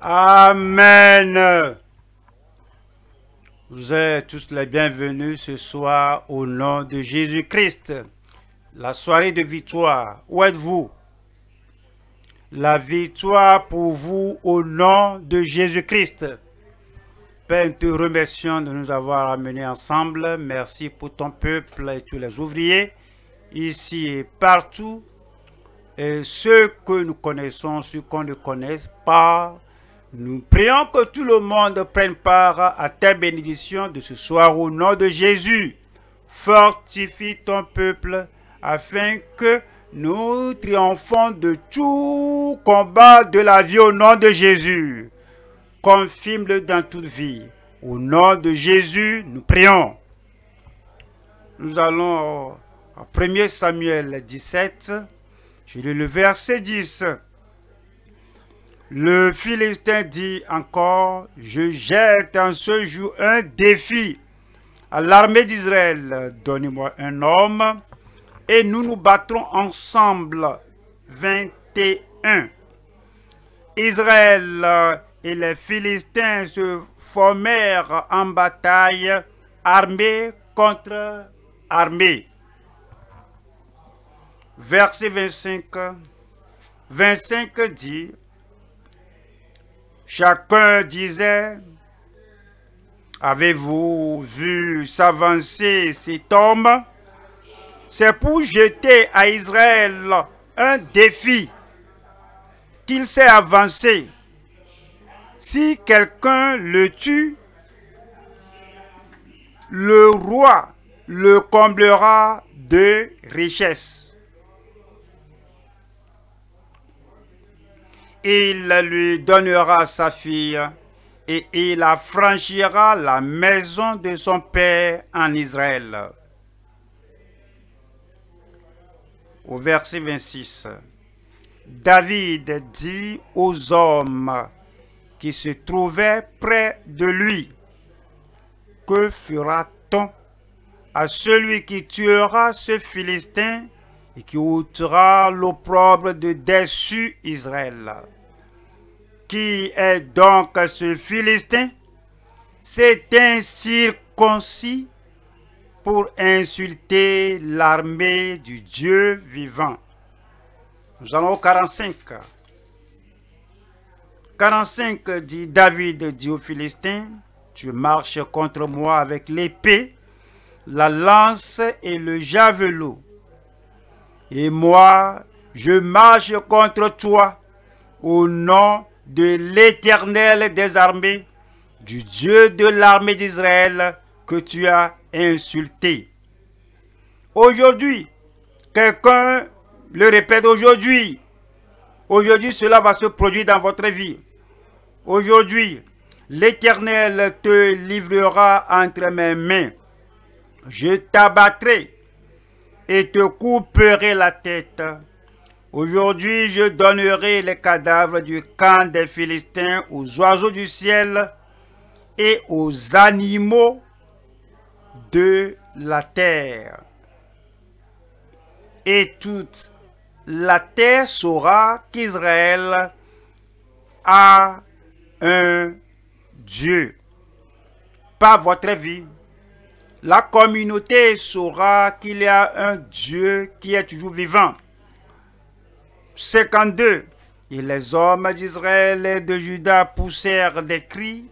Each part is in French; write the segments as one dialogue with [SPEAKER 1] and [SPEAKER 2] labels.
[SPEAKER 1] Amen. Vous êtes tous les bienvenus ce soir au nom de Jésus-Christ. La soirée de victoire. Où êtes-vous? La victoire pour vous au nom de Jésus-Christ. Père, nous te remercions de nous avoir amenés ensemble. Merci pour ton peuple et tous les ouvriers, ici et partout. Et ceux que nous connaissons, ceux qu'on ne connaisse pas, nous prions que tout le monde prenne part à ta bénédiction de ce soir au nom de Jésus. Fortifie ton peuple afin que nous triomphons de tout combat de la vie au nom de Jésus. Confirme-le dans toute vie. Au nom de Jésus, nous prions. Nous allons à 1 Samuel 17. Je lis le verset 10. Le Philistin dit encore, je jette en ce jour un défi à l'armée d'Israël. Donnez-moi un homme et nous nous battrons ensemble. 21. Israël et les Philistins se formèrent en bataille, armée contre armée. Verset 25. 25 dit, chacun disait, avez-vous vu s'avancer cet homme? C'est pour jeter à Israël un défi qu'il s'est avancé. Si quelqu'un le tue, le roi le comblera de richesses. Il lui donnera sa fille et il affranchira la maison de son père en Israël. Au verset 26, David dit aux hommes qui se trouvaient près de lui, Que fera-t-on à celui qui tuera ce Philistin et qui ôtera l'opprobre de déçu Israël qui est donc ce Philistin? C'est un circoncis pour insulter l'armée du Dieu vivant. Nous allons au 45. 45 dit David dit aux Philistins, tu marches contre moi avec l'épée, la lance et le javelot. Et moi, je marche contre toi au nom de l'Éternel des armées, du Dieu de l'armée d'Israël que tu as insulté. Aujourd'hui, quelqu'un le répète aujourd'hui, aujourd'hui cela va se produire dans votre vie. Aujourd'hui, l'Éternel te livrera entre mes mains. Je t'abattrai et te couperai la tête Aujourd'hui, je donnerai les cadavres du camp des Philistins aux oiseaux du ciel et aux animaux de la terre. Et toute la terre saura qu'Israël a un Dieu. Par votre vie, la communauté saura qu'il y a un Dieu qui est toujours vivant. 52. Et les hommes d'Israël et de Juda poussèrent des cris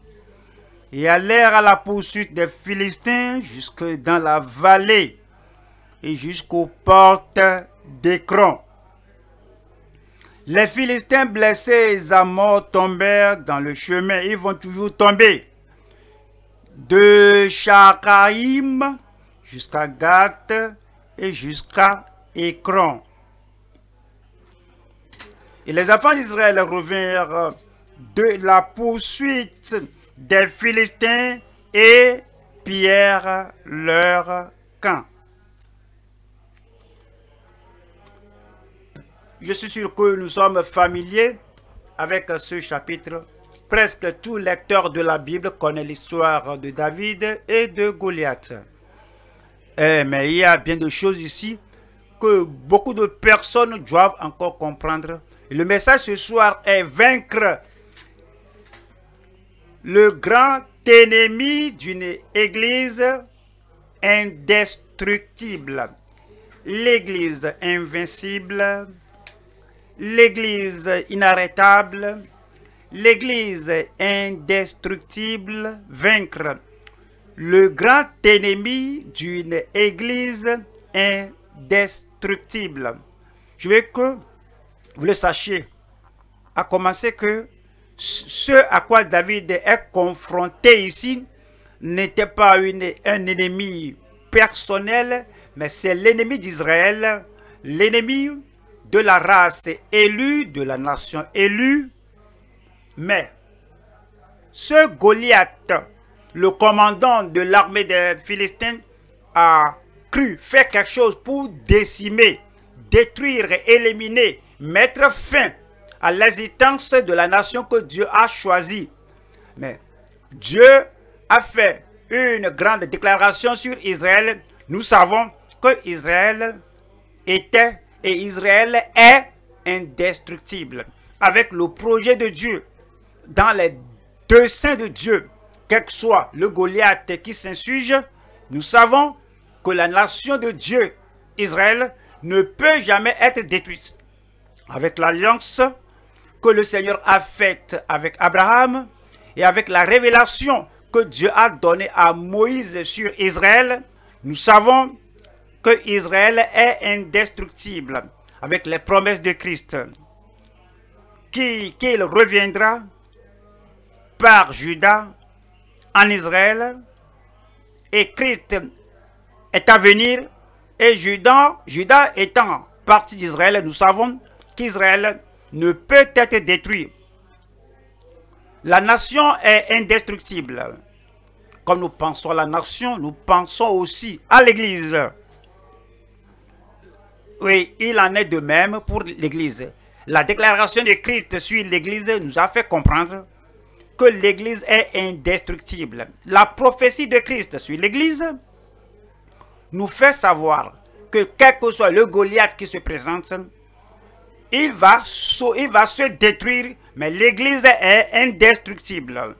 [SPEAKER 1] et allèrent à la poursuite des Philistins jusque dans la vallée et jusqu'aux portes d'Écran. Les Philistins blessés à mort tombèrent dans le chemin. Ils vont toujours tomber. De Chakaïm jusqu'à Gath et jusqu'à Écran. Et les enfants d'Israël revinrent de la poursuite des Philistins et pillèrent leur camp. Je suis sûr que nous sommes familiers avec ce chapitre. Presque tout lecteur de la Bible connaît l'histoire de David et de Goliath. Eh, mais il y a bien de choses ici que beaucoup de personnes doivent encore comprendre. Le message ce soir est vaincre le grand ennemi d'une église indestructible, l'église invincible, l'église inarrêtable, l'église indestructible, vaincre le grand ennemi d'une église indestructible. Je veux que vous le sachiez, à commencer que ce à quoi David est confronté ici n'était pas une, un ennemi personnel, mais c'est l'ennemi d'Israël, l'ennemi de la race élue, de la nation élue. Mais ce Goliath, le commandant de l'armée des Philistins, a cru faire quelque chose pour décimer, détruire, éliminer, mettre fin à l'existence de la nation que Dieu a choisie. Mais Dieu a fait une grande déclaration sur Israël. Nous savons que Israël était et Israël est indestructible. Avec le projet de Dieu, dans les deux saints de Dieu, quel que soit le Goliath qui s'insurge, nous savons que la nation de Dieu, Israël, ne peut jamais être détruite. Avec l'alliance que le Seigneur a faite avec Abraham et avec la révélation que Dieu a donnée à Moïse sur Israël, nous savons que Israël est indestructible avec les promesses de Christ, qu'il reviendra? Par Judas en Israël et Christ est à venir et Judas, étant partie d'Israël, nous savons qu'Israël ne peut être détruit. La nation est indestructible. Comme nous pensons à la nation, nous pensons aussi à l'Église. Oui, il en est de même pour l'Église. La déclaration de Christ sur l'Église nous a fait comprendre que l'Église est indestructible. La prophétie de Christ sur l'Église nous fait savoir que quel que soit le Goliath qui se présente, il va, il va se détruire, mais l'Église est indestructible.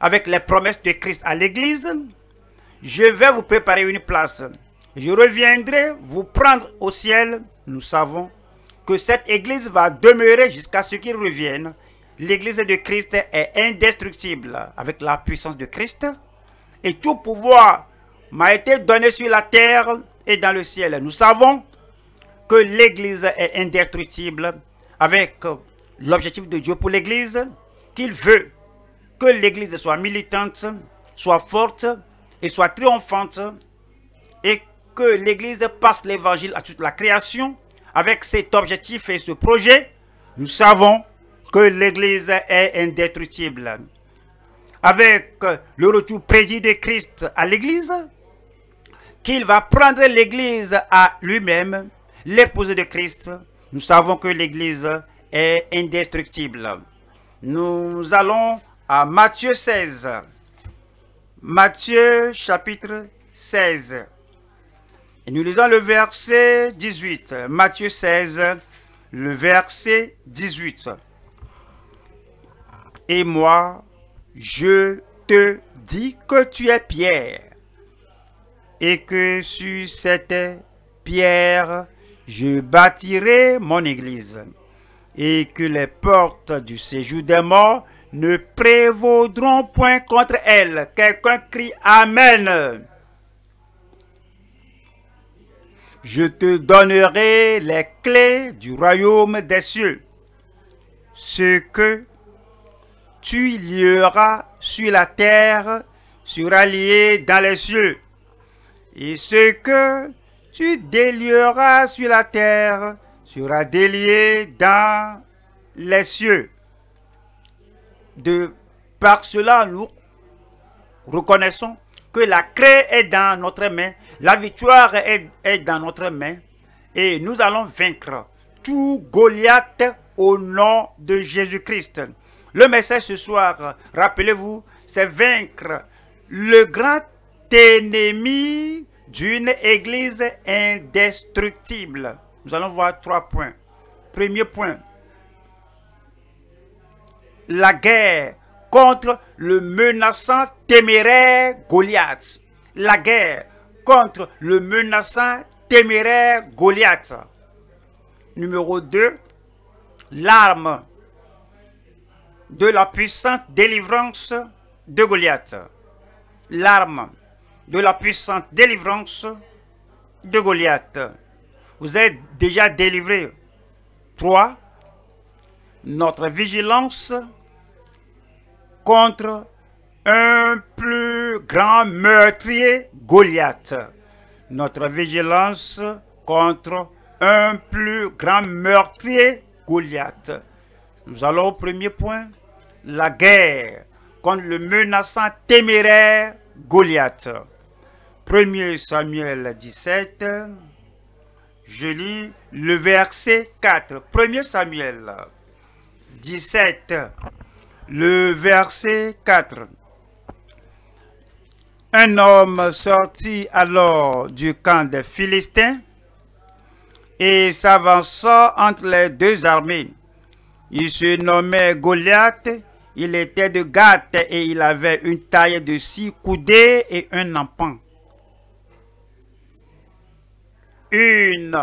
[SPEAKER 1] Avec les promesses de Christ à l'Église, je vais vous préparer une place. Je reviendrai vous prendre au ciel. Nous savons que cette Église va demeurer jusqu'à ce qu'il revienne. L'Église de Christ est indestructible avec la puissance de Christ. Et tout pouvoir m'a été donné sur la terre et dans le ciel. Nous savons que l'Église est indestructible avec l'objectif de Dieu pour l'Église, qu'il veut que l'Église soit militante, soit forte et soit triomphante, et que l'Église passe l'Évangile à toute la création. Avec cet objectif et ce projet, nous savons que l'Église est indestructible. Avec le retour prédit de Christ à l'Église, qu'il va prendre l'Église à lui-même, l'épouse de Christ, nous savons que l'Église est indestructible. Nous allons à Matthieu 16. Matthieu chapitre 16. Et nous lisons le verset 18. Matthieu 16, le verset 18. Et moi, je te dis que tu es Pierre, et que sur cette pierre, je bâtirai mon église, et que les portes du séjour des morts ne prévaudront point contre elle. Quelqu'un crie Amen. Je te donnerai les clés du royaume des cieux. Ce que tu lieras sur la terre sera lié dans les cieux. Et ce que tu délieras sur la terre sera délié dans les cieux. De par cela, nous reconnaissons que la craie est dans notre main, la victoire est, est dans notre main, et nous allons vaincre tout Goliath au nom de Jésus-Christ. Le message ce soir, rappelez-vous, c'est vaincre le grand ennemi d'une église indestructible. Nous allons voir trois points. Premier point, la guerre contre le menaçant téméraire Goliath. La guerre contre le menaçant téméraire Goliath. Numéro 2, l'arme de la puissante délivrance de Goliath. L'arme de la puissante délivrance de Goliath. Vous êtes déjà délivré. 3. Notre vigilance contre un plus grand meurtrier, Goliath. Notre vigilance contre un plus grand meurtrier, Goliath. Nous allons au premier point, la guerre contre le menaçant téméraire Goliath. 1 Samuel 17, je lis le verset 4. 1 Samuel 17, le verset 4. Un homme sortit alors du camp des Philistins et s'avança entre les deux armées. Il se nommait Goliath, il était de Gath et il avait une taille de six coudées et un empan. Une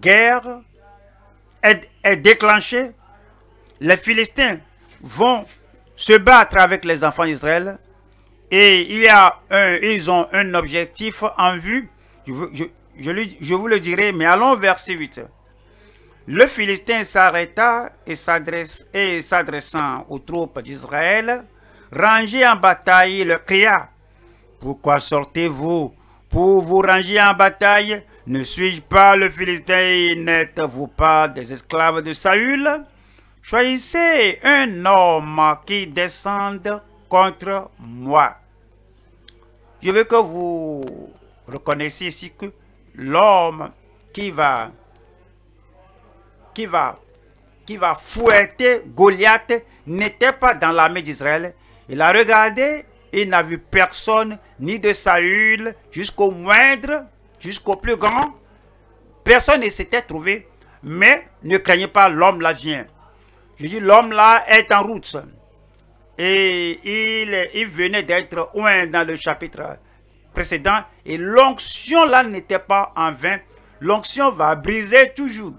[SPEAKER 1] guerre est, déclenchée. Les Philistins vont se battre avec les enfants d'Israël et il y a un, ils ont un objectif en vue. Je, vous le dirai, mais allons verset 8. Le Philistin s'arrêta et s'adressant aux troupes d'Israël, rangé en bataille, il cria Pourquoi sortez-vous pour vous ranger en bataille? Ne suis-je pas le Philistin N'êtes-vous pas des esclaves de Saül? Choisissez un homme qui descende contre moi. Je veux que vous reconnaissiez ici que l'homme qui va, qui va, qui va fouetter Goliath n'était pas dans l'armée d'Israël. Il a regardé, il n'a vu personne, ni de Saül jusqu'au moindre, jusqu'au plus grand. Personne ne s'était trouvé. Mais ne craignez pas, l'homme là vient. Je dis, l'homme là est en route. Et il, venait d'être dans le chapitre précédent. Et l'onction là n'était pas en vain. L'onction va briser toujours.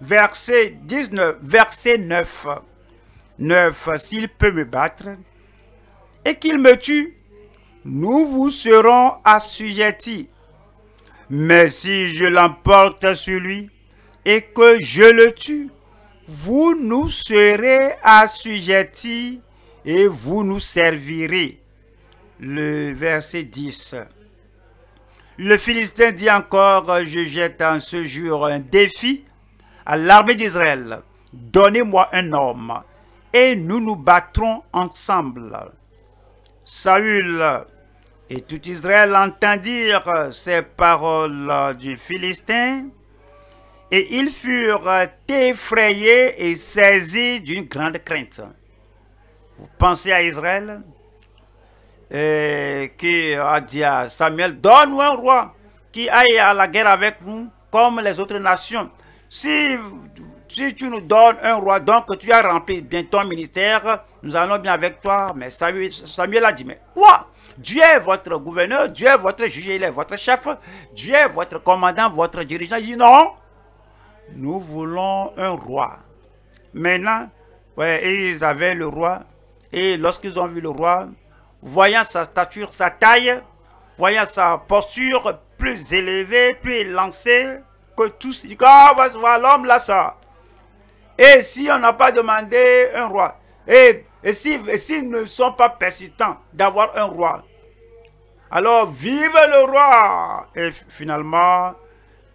[SPEAKER 1] Verset 19, verset 9. 9. S'il peut me battre et qu'il me tue, nous vous serons assujettis. Mais si je l'emporte sur lui et que je le tue, vous nous serez assujettis et vous nous servirez. Le verset 10. Le Philistin dit encore, je jette en ce jour un défi à l'armée d'Israël. Donnez-moi un homme et nous nous battrons ensemble. Saül et tout Israël entendirent ces paroles du Philistin et ils furent effrayés et saisis d'une grande crainte. Vous pensez à Israël euh, qui a dit à Samuel, donne-nous un roi qui aille à la guerre avec nous comme les autres nations. Si, tu nous donnes un roi, donc tu as rempli bien ton ministère, nous allons bien avec toi. Mais Samuel, a dit, mais quoi? Dieu est votre gouverneur, Dieu est votre juge, il est votre chef, Dieu est votre commandant, votre dirigeant. Il dit non, nous voulons un roi. Maintenant, ils avaient le roi. Et lorsqu'ils ont vu le roi, voyant sa stature, sa taille, voyant sa posture plus élevée, plus élancée que tous, ah, l'homme là, ça. Et si on n'a pas demandé un roi, et, et s'ils si, ne sont pas persistants d'avoir un roi, alors vive le roi. Et finalement,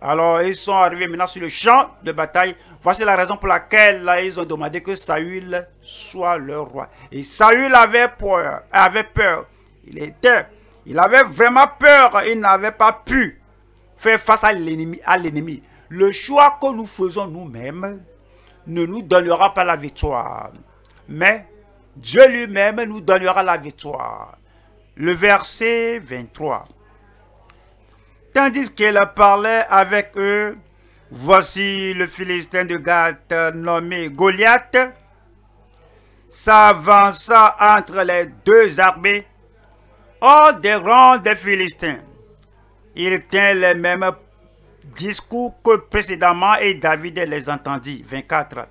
[SPEAKER 1] alors, ils sont arrivés maintenant sur le champ de bataille. Voici la raison pour laquelle ils ont demandé que Saül soit leur roi. Et Saül avait peur, avait peur. Il était, il avait vraiment peur. Il n'avait pas pu face à l'ennemi, à l'ennemi. Le choix que nous faisons nous-mêmes ne nous donnera pas la victoire. Mais Dieu lui-même nous donnera la victoire. Le verset 23. Tandis qu'elle parlait avec eux, voici le Philistin de Gath nommé Goliath s'avança entre les deux armées hors des rangs des Philistins. Il tient les mêmes discours que précédemment et David les entendit. 24.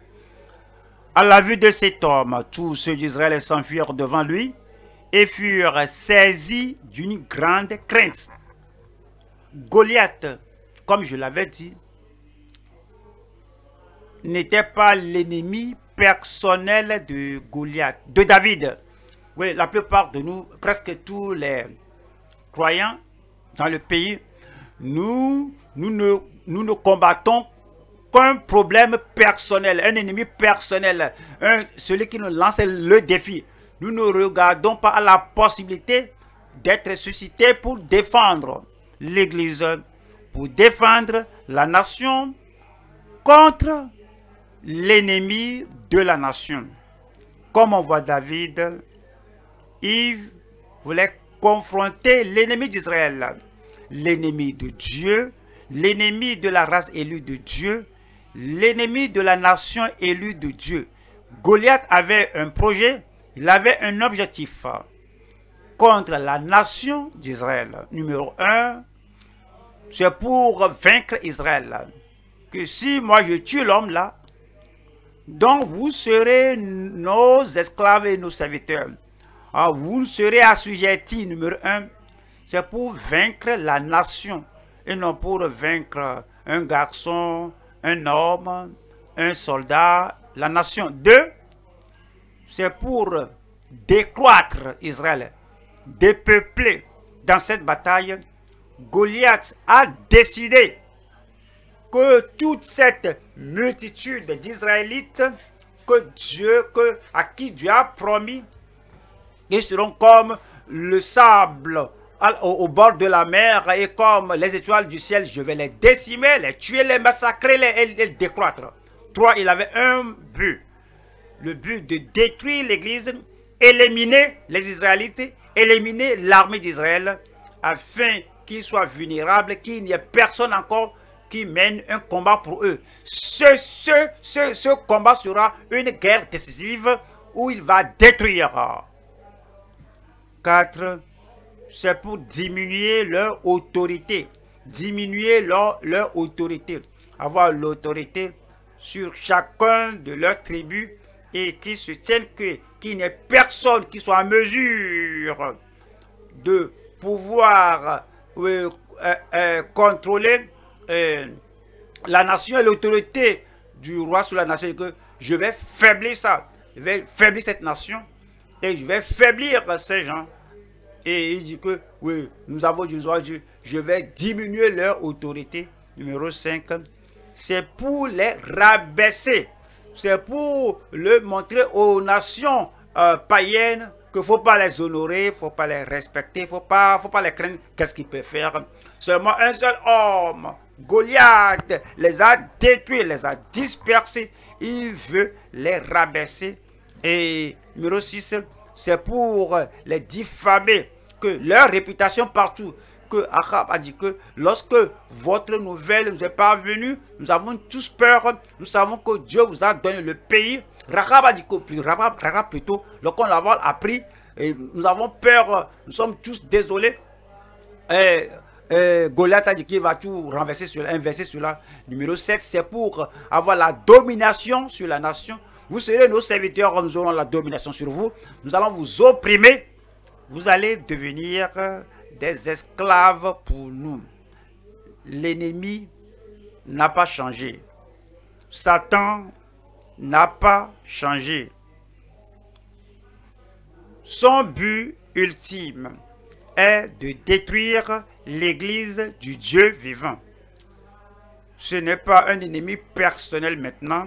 [SPEAKER 1] À la vue de cet homme, tous ceux d'Israël s'enfuirent devant lui et furent saisis d'une grande crainte. Goliath, comme je l'avais dit, n'était pas l'ennemi personnel de Goliath, de David. Oui, la plupart de nous, presque tous les croyants dans le pays, nous, nous, ne, nous combattons qu'un problème personnel, un ennemi personnel, celui qui nous lance le défi. Nous ne regardons pas à la possibilité d'être suscité pour défendre l'Église, pour défendre la nation contre l'ennemi de la nation. Comme on voit David, il voulait confronter l'ennemi d'Israël, l'ennemi de Dieu, l'ennemi de la race élue de Dieu, l'ennemi de la nation élue de Dieu. Goliath avait un projet, il avait un objectif contre la nation d'Israël. Numéro un, c'est pour vaincre Israël. Que si moi je tue l'homme là, donc vous serez nos esclaves et nos serviteurs. Ah, vous serez assujettis, numéro un, c'est pour vaincre la nation et non pour vaincre un garçon, un homme, un soldat, la nation. Deux, c'est pour décroître Israël, dépeupler. Dans cette bataille, Goliath a décidé que toute cette multitude d'Israélites que, à qui Dieu a promis, ils seront comme le sable au, bord de la mer et comme les étoiles du ciel, je vais les décimer, les tuer, les massacrer, les, les décroître. Trois, il avait un but. Le but de détruire l'Église, éliminer les Israélites, éliminer l'armée d'Israël, afin qu'ils soient vulnérables, qu'il n'y ait personne encore qui mène un combat pour eux. Ce, ce, ce, ce combat sera une guerre décisive où il va détruire. 4 c'est pour diminuer leur autorité. Diminuer leur, autorité. Avoir l'autorité sur chacun de leurs tribus et qui se tiennent que qu'il n'y ait personne qui soit en mesure de pouvoir euh, euh, euh, contrôler la nation et l'autorité du roi sur la nation. Que je vais faiblir ça. Je vais faiblir cette nation je vais faiblir ces gens. Et il dit que, oui, nous avons du Dieu, je vais diminuer leur autorité. Numéro 5, c'est pour les rabaisser. C'est pour le montrer aux nations euh, païennes qu'il ne faut pas les honorer, il ne faut pas les respecter, il ne faut pas, faut pas les craindre. Qu'est-ce qu'il peut faire? Seulement un seul homme, Goliath, les a détruits, les a dispersés. Il veut les rabaisser. Et numéro 6, c'est pour les diffamer, que leur réputation partout, que Achab a dit que lorsque votre nouvelle nous est parvenue, nous avons tous peur, nous savons que Dieu vous a donné le pays. Rahab a dit que, plus Rahab, plutôt, lorsqu'on l'a appris, nous avons peur, nous sommes tous désolés. Et, Goliath a dit qu'il va tout renverser sur, inverser cela. Numéro 7, c'est pour avoir la domination sur la nation. Vous serez nos serviteurs, nous aurons la domination sur vous. Nous allons vous opprimer. Vous allez devenir des esclaves pour nous. L'ennemi n'a pas changé. Satan n'a pas changé. Son but ultime est de détruire l'Église du Dieu vivant. Ce n'est pas un ennemi personnel maintenant,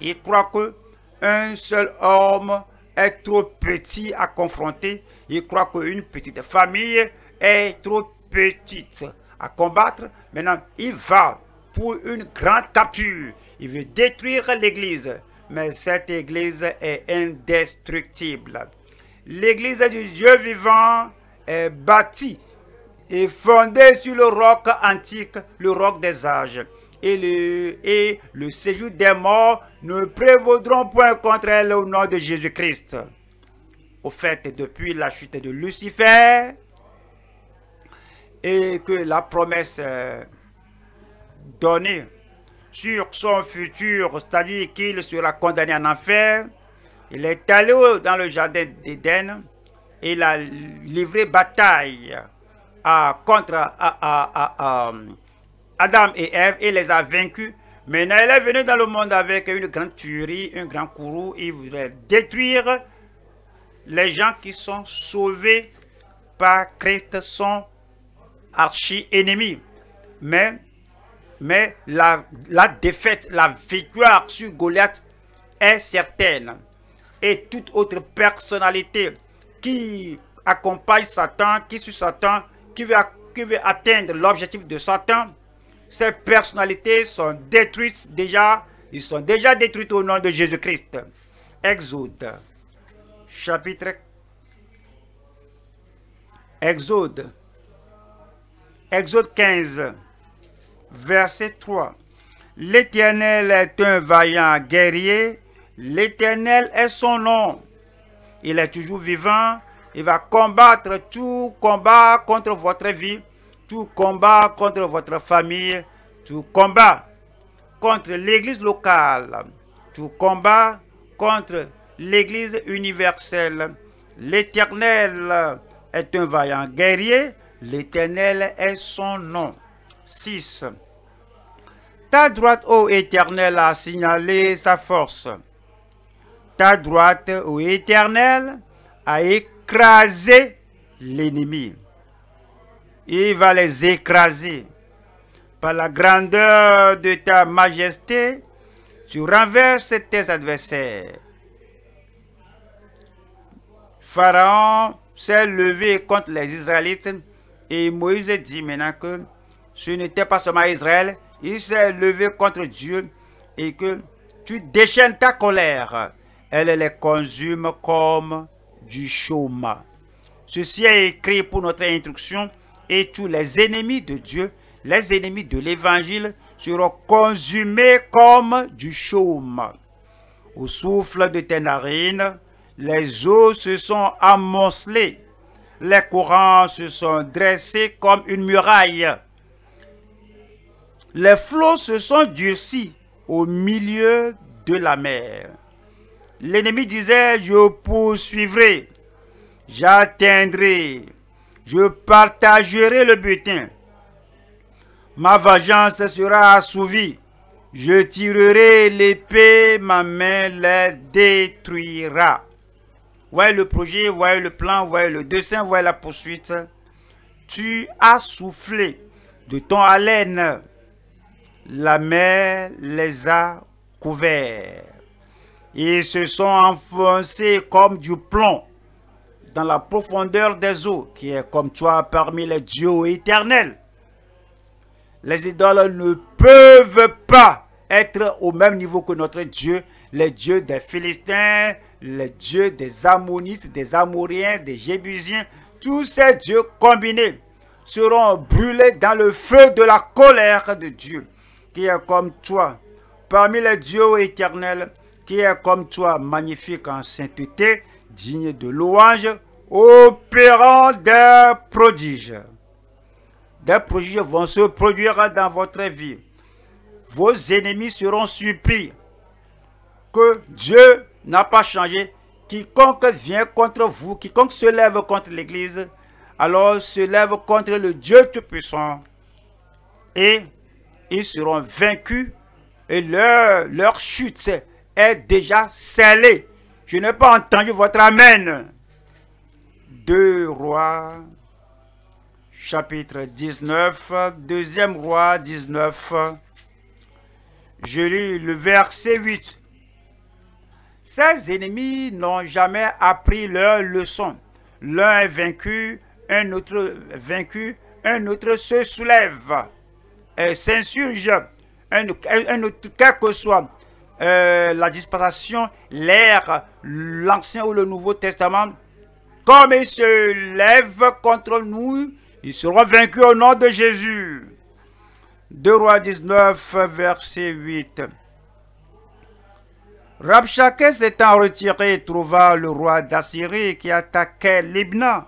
[SPEAKER 1] il croit que un seul homme est trop petit à confronter. Il croit qu'une petite famille est trop petite à combattre. Maintenant, il va pour une grande capture. Il veut détruire l'église. Mais cette église est indestructible. L'église du Dieu vivant est bâtie et fondée sur le roc antique, le roc des âges. Et le, et le séjour des morts ne prévaudront point contre elle au nom de Jésus-Christ. Au fait, depuis la chute de Lucifer, et que la promesse euh, donnée sur son futur, c'est-à-dire qu'il sera condamné en enfer, il est allé dans le jardin d'Éden et il a livré bataille à, contre à, Adam et Ève et les a vaincus. Maintenant, il est venu dans le monde avec une grande furie, un grand courroux. Il voudrait détruire les gens qui sont sauvés par Christ, son archi-ennemi. Mais, mais la, la défaite, la victoire sur Goliath est certaine. Et toute autre personnalité qui accompagne Satan, qui suit Satan, qui veut, qui veut atteindre l'objectif de Satan, ces personnalités sont détruites déjà, ils sont déjà détruites au nom de Jésus-Christ. Exode, chapitre. Exode, Exode 15, verset 3. L'Éternel est un vaillant guerrier, l'Éternel est son nom. Il est toujours vivant, il va combattre tout combat contre votre vie, tout combat contre votre famille, tout combat contre l'église locale, tout combat contre l'église universelle. L'Éternel est un vaillant guerrier, l'Éternel est son nom. 6. Ta droite, ô Éternel, a signalé sa force. Ta droite, ô Éternel, a écrasé l'ennemi il va les écraser. Par la grandeur de ta majesté, tu renverses tes adversaires. Pharaon s'est levé contre les Israélites et Moïse dit maintenant que ce n'était pas seulement Israël, il s'est levé contre Dieu et que tu déchaînes ta colère. Elle les consume comme du chaume. Ceci est écrit pour notre instruction et tous les ennemis de Dieu, les ennemis de l'évangile, seront consumés comme du chaume. Au souffle de tes narines, les eaux se sont amoncelées, les courants se sont dressés comme une muraille. Les flots se sont durcis au milieu de la mer. L'ennemi disait, je poursuivrai, j'atteindrai, je partagerai le butin. Ma vengeance sera assouvie. Je tirerai l'épée, ma main les détruira. Voyez le projet, voyez le plan, voyez le dessin, voyez la poursuite. Tu as soufflé de ton haleine. La mer les a couverts. Ils se sont enfoncés comme du plomb dans la profondeur des eaux, qui est comme toi parmi les dieux éternels. Les idoles ne peuvent pas être au même niveau que notre Dieu, les dieux des Philistins, les dieux des Ammonites, des Amouriens, des Jébusiens, tous ces dieux combinés seront brûlés dans le feu de la colère de Dieu, qui est comme toi, parmi les dieux éternels, qui est comme toi, magnifique en sainteté, digne de louange, opérant des prodiges. Des prodiges vont se produire dans votre vie. Vos ennemis seront surpris que Dieu n'a pas changé. Quiconque vient contre vous, quiconque se lève contre l'Église, alors se lève contre le Dieu Tout-Puissant. Et ils seront vaincus et leur, leur chute est déjà scellée. Je n'ai pas entendu votre Amen. 2 rois, chapitre 19, deuxième roi 19. Je lis le verset 8. Ces ennemis n'ont jamais appris leur leçon. L'un est vaincu, un autre vaincu, un autre se soulève, s'insurge, un, autre, quel que soit euh, la dispensation, l'ère, l'Ancien ou le Nouveau Testament, comme ils se lèvent contre nous, ils seront vaincus au nom de Jésus. 2 Rois 19, verset 8. Rabshakeh s'étant retiré trouva le roi d'Assyrie qui attaquait Libna,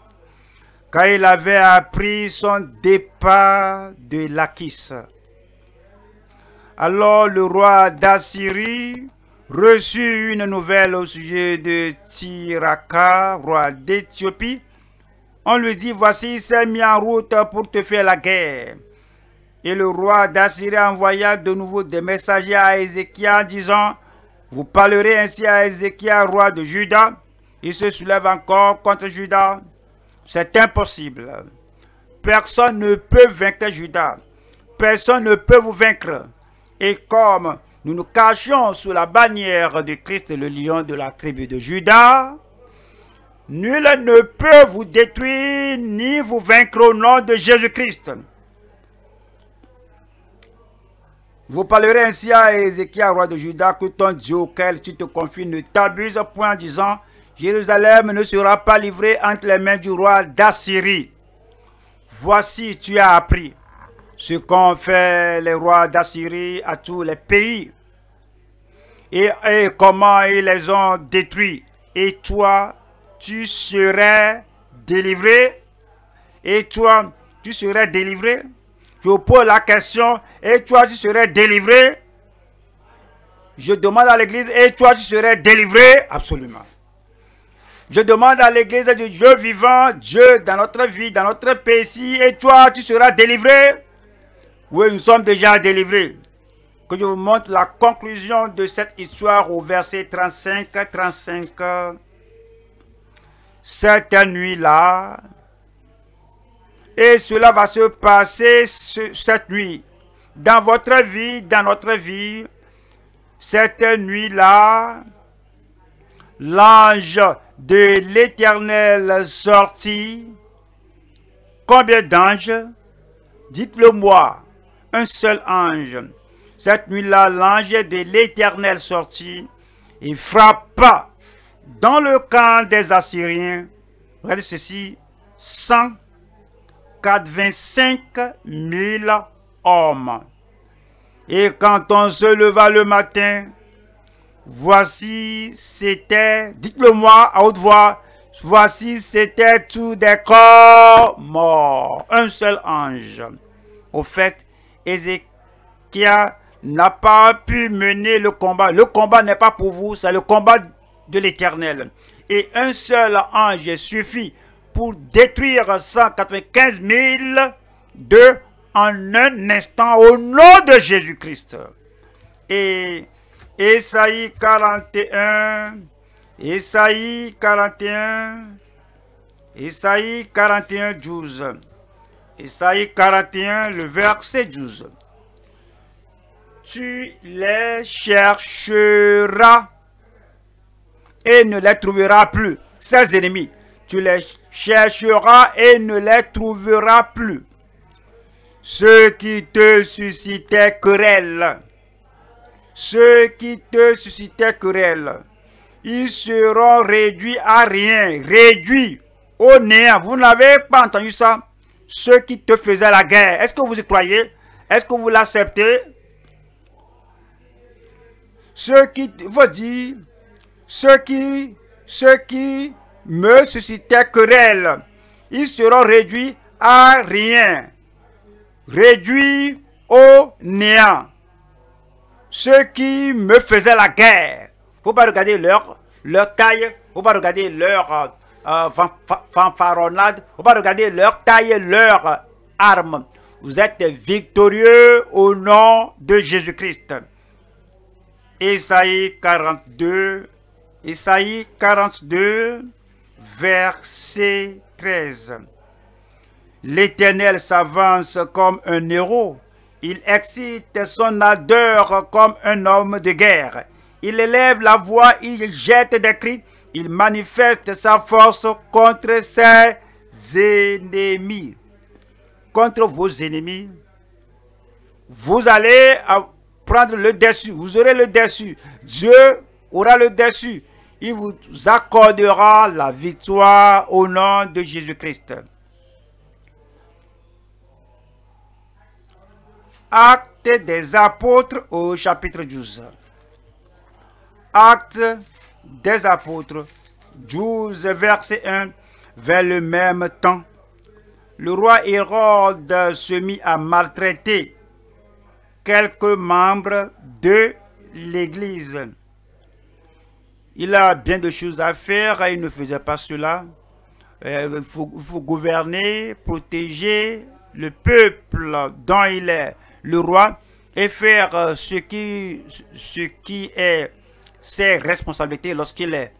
[SPEAKER 1] car il avait appris son départ de Lachis. Alors le roi d'Assyrie reçut une nouvelle au sujet de Tiraka, roi d'Éthiopie. On lui dit, voici, il s'est mis en route pour te faire la guerre. Et le roi d'Assyrie envoya de nouveau des messagers à Ézéchiel disant, vous parlerez ainsi à Ézéchiel, roi de Juda. Il se soulève encore contre Juda. C'est impossible. Personne ne peut vaincre Juda. Personne ne peut vous vaincre. Et comme nous nous cachons sous la bannière de Christ, le lion de la tribu de Juda, nul ne peut vous détruire ni vous vaincre au nom de Jésus-Christ. Vous parlerez ainsi à Ézéchiel, roi de Juda, que ton Dieu auquel tu te confies ne t'abuse point en disant Jérusalem ne sera pas livrée entre les mains du roi d'Assyrie. Voici, tu as appris ce qu'ont fait les rois d'Assyrie à tous les pays et, comment ils les ont détruits. Et toi, tu serais délivré. Et toi, tu serais délivré. Je pose la question, et toi tu serais délivré? Je demande à l'église, et toi tu serais délivré? Absolument. Je demande à l'église du Dieu vivant, Dieu dans notre vie, dans notre pays, et toi tu seras délivré? Oui, nous sommes déjà délivrés. Que je vous montre la conclusion de cette histoire au verset 35-35. Cette nuit-là, et cela va se passer cette nuit. Dans votre vie, dans notre vie, cette nuit-là, l'ange de l'Éternel sortit. Combien d'anges? Dites-le moi. Un seul ange. Cette nuit-là, l'ange de l'Éternel sortit et frappa dans le camp des Assyriens. Regardez ceci. 100 25 000 hommes. Et quand on se leva le matin, voici c'était, dites-le moi à haute voix, voici c'était tout des corps morts. Un seul ange. Au fait, Ézéchiel n'a pas pu mener le combat. Le combat n'est pas pour vous, c'est le combat de l'éternel. Et un seul ange suffit pour détruire 195 000 de en un instant au nom de Jésus-Christ. Et Esaïe 41, Esaïe 41, Esaïe 41, 12. Esaïe 41, le verset 12. Tu les chercheras et ne les trouveras plus, ses ennemis. Tu les cherchera et ne les trouvera plus. Ceux qui te suscitaient querelle, ceux qui te suscitaient querelle, ils seront réduits à rien, réduits au néant. Vous n'avez pas entendu ça? Ceux qui te faisaient la guerre, est-ce que vous y croyez? Est-ce que vous l'acceptez? Ceux qui, vous dire, ceux qui, ceux qui me suscitaient querelle. Ils seront réduits à rien, réduits au néant. Ceux qui me faisaient la guerre, faut pas regarder leur, leur taille, faut pas regarder leur euh, euh fanfaronnade, faut pas regarder leur taille, leur arme. Vous êtes victorieux au nom de Jésus-Christ. Isaïe 42, Isaïe 42, verset 13. L'Éternel s'avance comme un héros. Il excite son ardeur comme un homme de guerre. Il élève la voix, il jette des cris, il manifeste sa force contre ses ennemis. Contre vos ennemis, vous allez prendre le dessus, vous aurez le dessus. Dieu aura le dessus il vous accordera la victoire au nom de Jésus-Christ. Acte des apôtres au chapitre 12. Acte des apôtres 12, verset 1. Vers le même temps, le roi Hérode se mit à maltraiter quelques membres de l'Église. Il a bien de choses à faire il ne faisait pas cela. Euh, il faut, gouverner, protéger le peuple dont il est le roi et faire euh, ce qui est ses responsabilités lorsqu'il est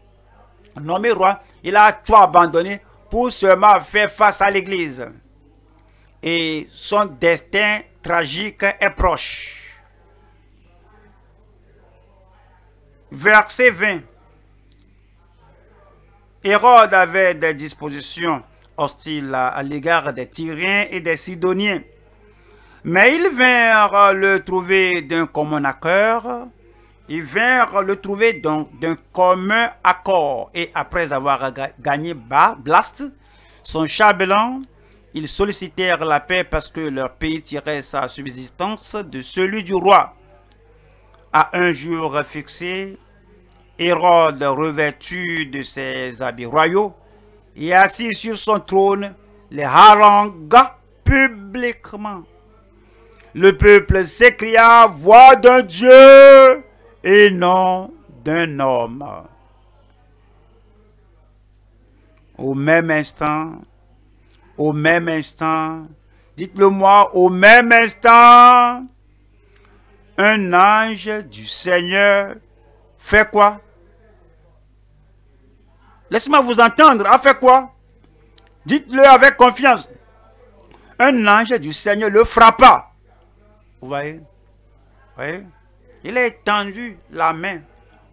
[SPEAKER 1] nommé roi. Il a tout abandonné pour seulement faire face à l'Église. Et son destin tragique est proche. Verset 20. Hérode avait des dispositions hostiles à l'égard des Tyriens et des Sidoniens. Mais ils vinrent le trouver d'un commun accord. Ils vinrent le trouver donc d'un commun accord. Et après avoir gagné Blast, son charbellan, ils sollicitèrent la paix parce que leur pays tirait sa subsistance de celui du roi. À un jour fixé, Hérode, revêtu de ses habits royaux et assis sur son trône, les harangua publiquement. Le peuple s'écria, voix d'un Dieu et non d'un homme. Au même instant, au même instant, dites-le moi, au même instant, un ange du Seigneur fait quoi? Laissez-moi vous entendre. A fait quoi? Dites-le avec confiance. Un ange du Seigneur le frappa. Vous voyez? Vous voyez? Il a étendu la main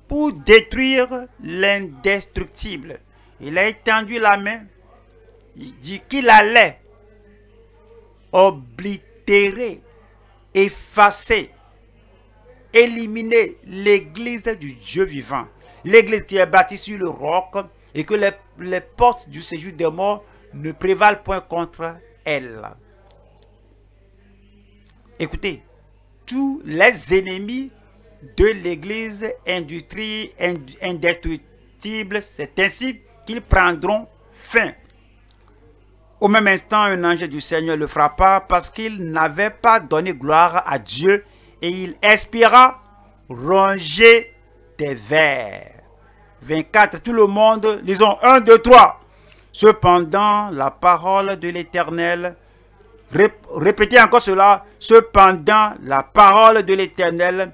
[SPEAKER 1] pour détruire l'indestructible. Il a étendu la main. Il dit qu'il allait oblitérer, effacer, éliminer l'église du Dieu vivant. L'église qui est bâtie sur le roc et que les, portes du séjour des morts ne prévalent point contre elle. Écoutez, tous les ennemis de l'Église indestructible, c'est ainsi qu'ils prendront fin. Au même instant, un ange du Seigneur le frappa parce qu'il n'avait pas donné gloire à Dieu et il expira rongé des vers. 24, tout le monde, lisons 1, 2, 3. Cependant, la parole de l'Éternel, répétez encore cela, cependant, la parole de l'Éternel,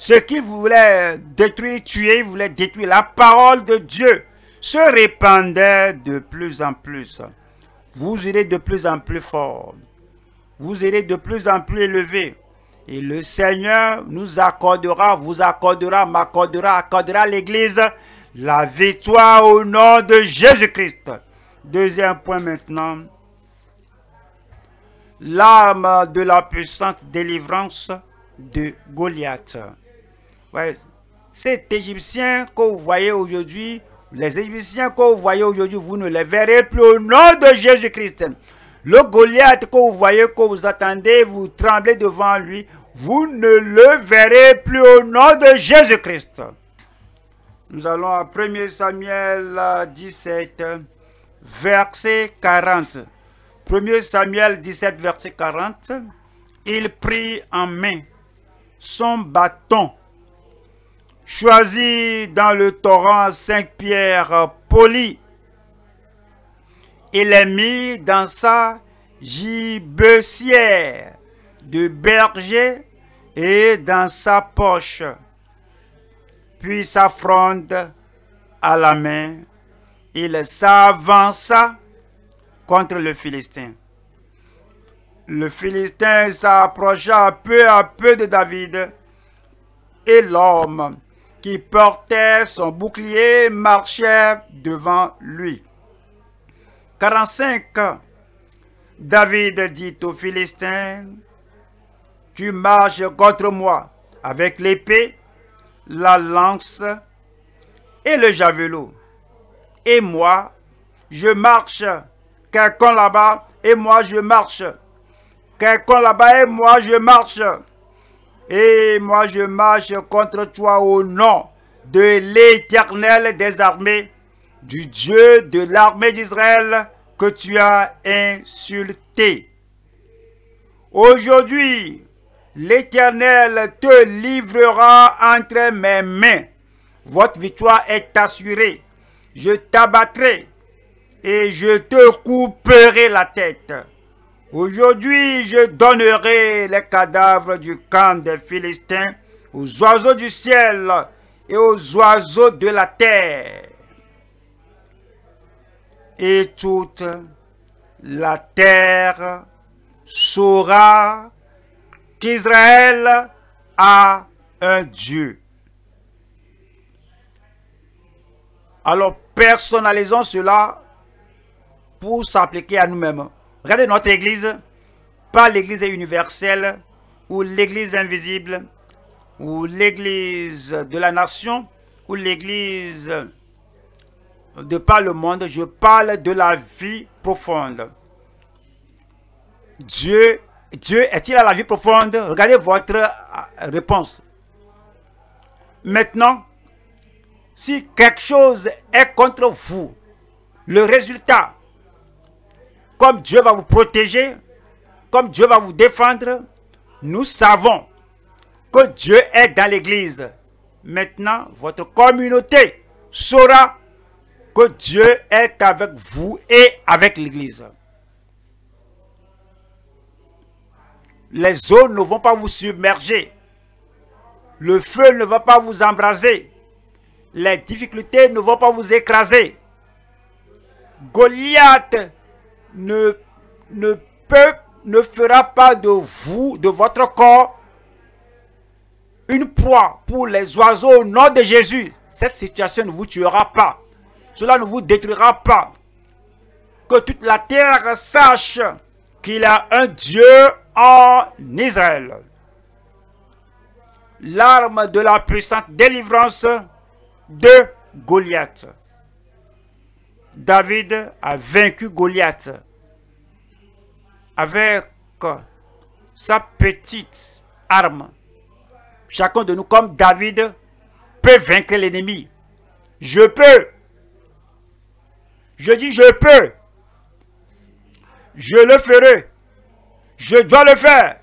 [SPEAKER 1] ce qui voulait détruire, tuer, voulait détruire, la parole de Dieu se répandait de plus en plus. Vous irez de plus en plus fort. Vous irez de plus en plus élevé. Et le Seigneur nous accordera, vous accordera, m'accordera, accordera l'Église la victoire au nom de Jésus-Christ. Deuxième point maintenant. L'arme de la puissante délivrance de Goliath. Cet Égyptien que vous voyez aujourd'hui, les Égyptiens que vous voyez aujourd'hui, vous ne les verrez plus au nom de Jésus-Christ. Le Goliath que vous voyez, que vous attendez, vous tremblez devant lui, vous ne le verrez plus au nom de Jésus-Christ. Nous allons à 1 Samuel 17, verset 40. 1 Samuel 17, verset 40. Il prit en main son bâton, choisi dans le torrent cinq pierres polies. Il les mis dans sa gibecière de berger et dans sa poche, puis sa fronde à la main, il s'avança contre le Philistin. Le Philistin s'approcha peu à peu de David et l'homme qui portait son bouclier marchait devant lui. 45. David dit aux Philistins, tu marches contre moi avec l'épée, la lance et le javelot. Et moi, je marche, quelqu'un là-bas, et moi je marche. quelqu'un là-bas et moi je marche. Et moi je marche contre toi au nom de l'éternel des armées, du Dieu de l'armée d'Israël que tu as insulté. Aujourd'hui, l'Éternel te livrera entre mes mains. Votre victoire est assurée. Je t'abattrai et je te couperai la tête. Aujourd'hui, je donnerai les cadavres du camp des Philistins aux oiseaux du ciel et aux oiseaux de la terre. Et toute la terre saura qu'Israël a un Dieu. Alors personnalisons cela pour s'appliquer à nous-mêmes. Regardez notre Église, pas l'Église universelle ou l'Église invisible ou l'Église de la nation ou l'Église de par le monde. Je parle de la vie profonde. Dieu, Dieu est-il à la vie profonde? Regardez votre euh, réponse. Maintenant, si quelque chose est contre vous, le résultat, comme Dieu va vous protéger, comme Dieu va vous défendre, nous savons que Dieu est dans l'église. Maintenant, votre communauté saura que Dieu est avec vous et avec l'église. Les eaux ne vont pas vous submerger. Le feu ne va pas vous embraser. Les difficultés ne vont pas vous écraser. Goliath ne, ne peut, ne fera pas de vous, de votre corps, une proie pour les oiseaux au nom de Jésus. Cette situation ne vous tuera pas. Cela ne vous détruira pas. Que toute la terre sache qu'il a un Dieu en Israël. L'arme de la puissante délivrance de Goliath. David a vaincu Goliath avec sa petite arme. Chacun de nous, comme David, peut vaincre l'ennemi. Je peux. Je dis je peux. Je le ferai. Je dois le faire.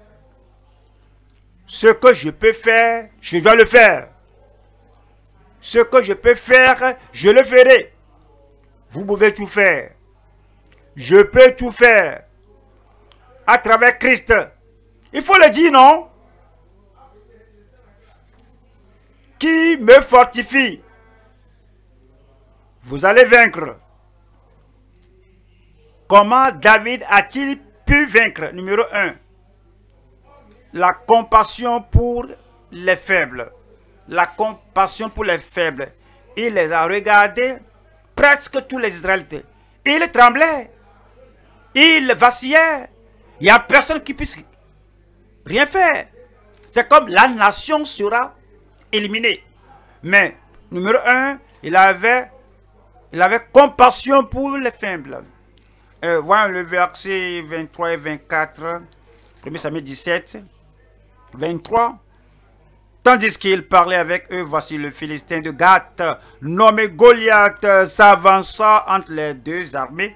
[SPEAKER 1] Ce que je peux faire, je dois le faire. Ce que je peux faire, je le ferai. Vous pouvez tout faire. Je peux tout faire. À travers Christ. Il faut le dire, non? Qui me fortifie? Vous allez vaincre. Comment David a-t-il pu vaincre? Numéro 1. La compassion pour les faibles. La compassion pour les faibles. Il les a regardés presque tous les Israélites. Ils tremblaient. Ils vacillaient. Il n'y a personne qui puisse rien faire. C'est comme la nation sera éliminée. Mais, numéro un, il avait, compassion pour les faibles. Euh, voyons le verset 23 et 24, 1 Samuel 17, 23. Tandis qu'il parlait avec eux, voici le Philistin de Gath, nommé Goliath, s'avança entre les deux armées,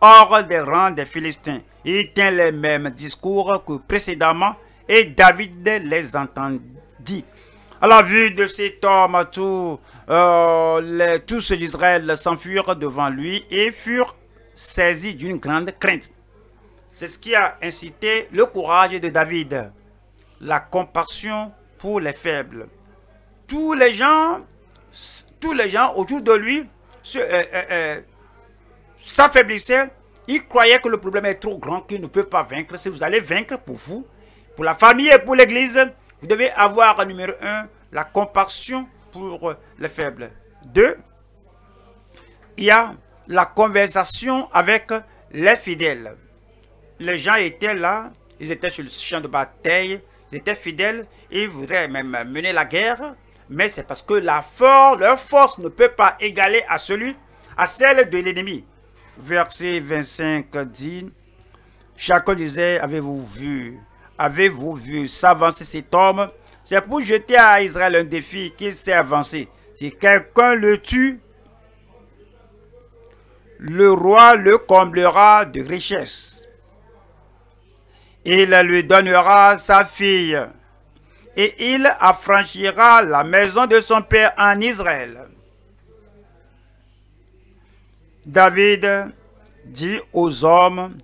[SPEAKER 1] hors des rangs des Philistins. Il tient les mêmes discours que précédemment, et David les entendit. À la vue de cet homme, tous, euh, tous ceux d'Israël s'enfuirent devant lui et furent saisis d'une grande crainte. C'est ce qui a incité le courage de David, la compassion pour les faibles. Tous les gens, tous les gens autour de lui euh, euh, euh, s'affaiblissaient. Ils croyaient que le problème est trop grand, qu'ils ne peuvent pas vaincre. Si vous allez vaincre pour vous, pour la famille et pour l'Église, vous devez avoir, numéro un, la compassion pour les faibles. Deux, il y a la conversation avec les fidèles. Les gens étaient là, ils étaient sur le champ de bataille, étaient fidèles, ils voudraient même mener la guerre, mais c'est parce que leur force ne peut pas égaler à celui, à celle de l'ennemi. Verset 25 dit, Chacun disait, avez-vous vu Avez-vous vu s'avancer cet homme? C'est pour jeter à Israël un défi qu'il s'est avancé. Si quelqu'un le tue, le roi le comblera de richesses. Il lui donnera sa fille et il affranchira la maison de son père en Israël. David dit aux hommes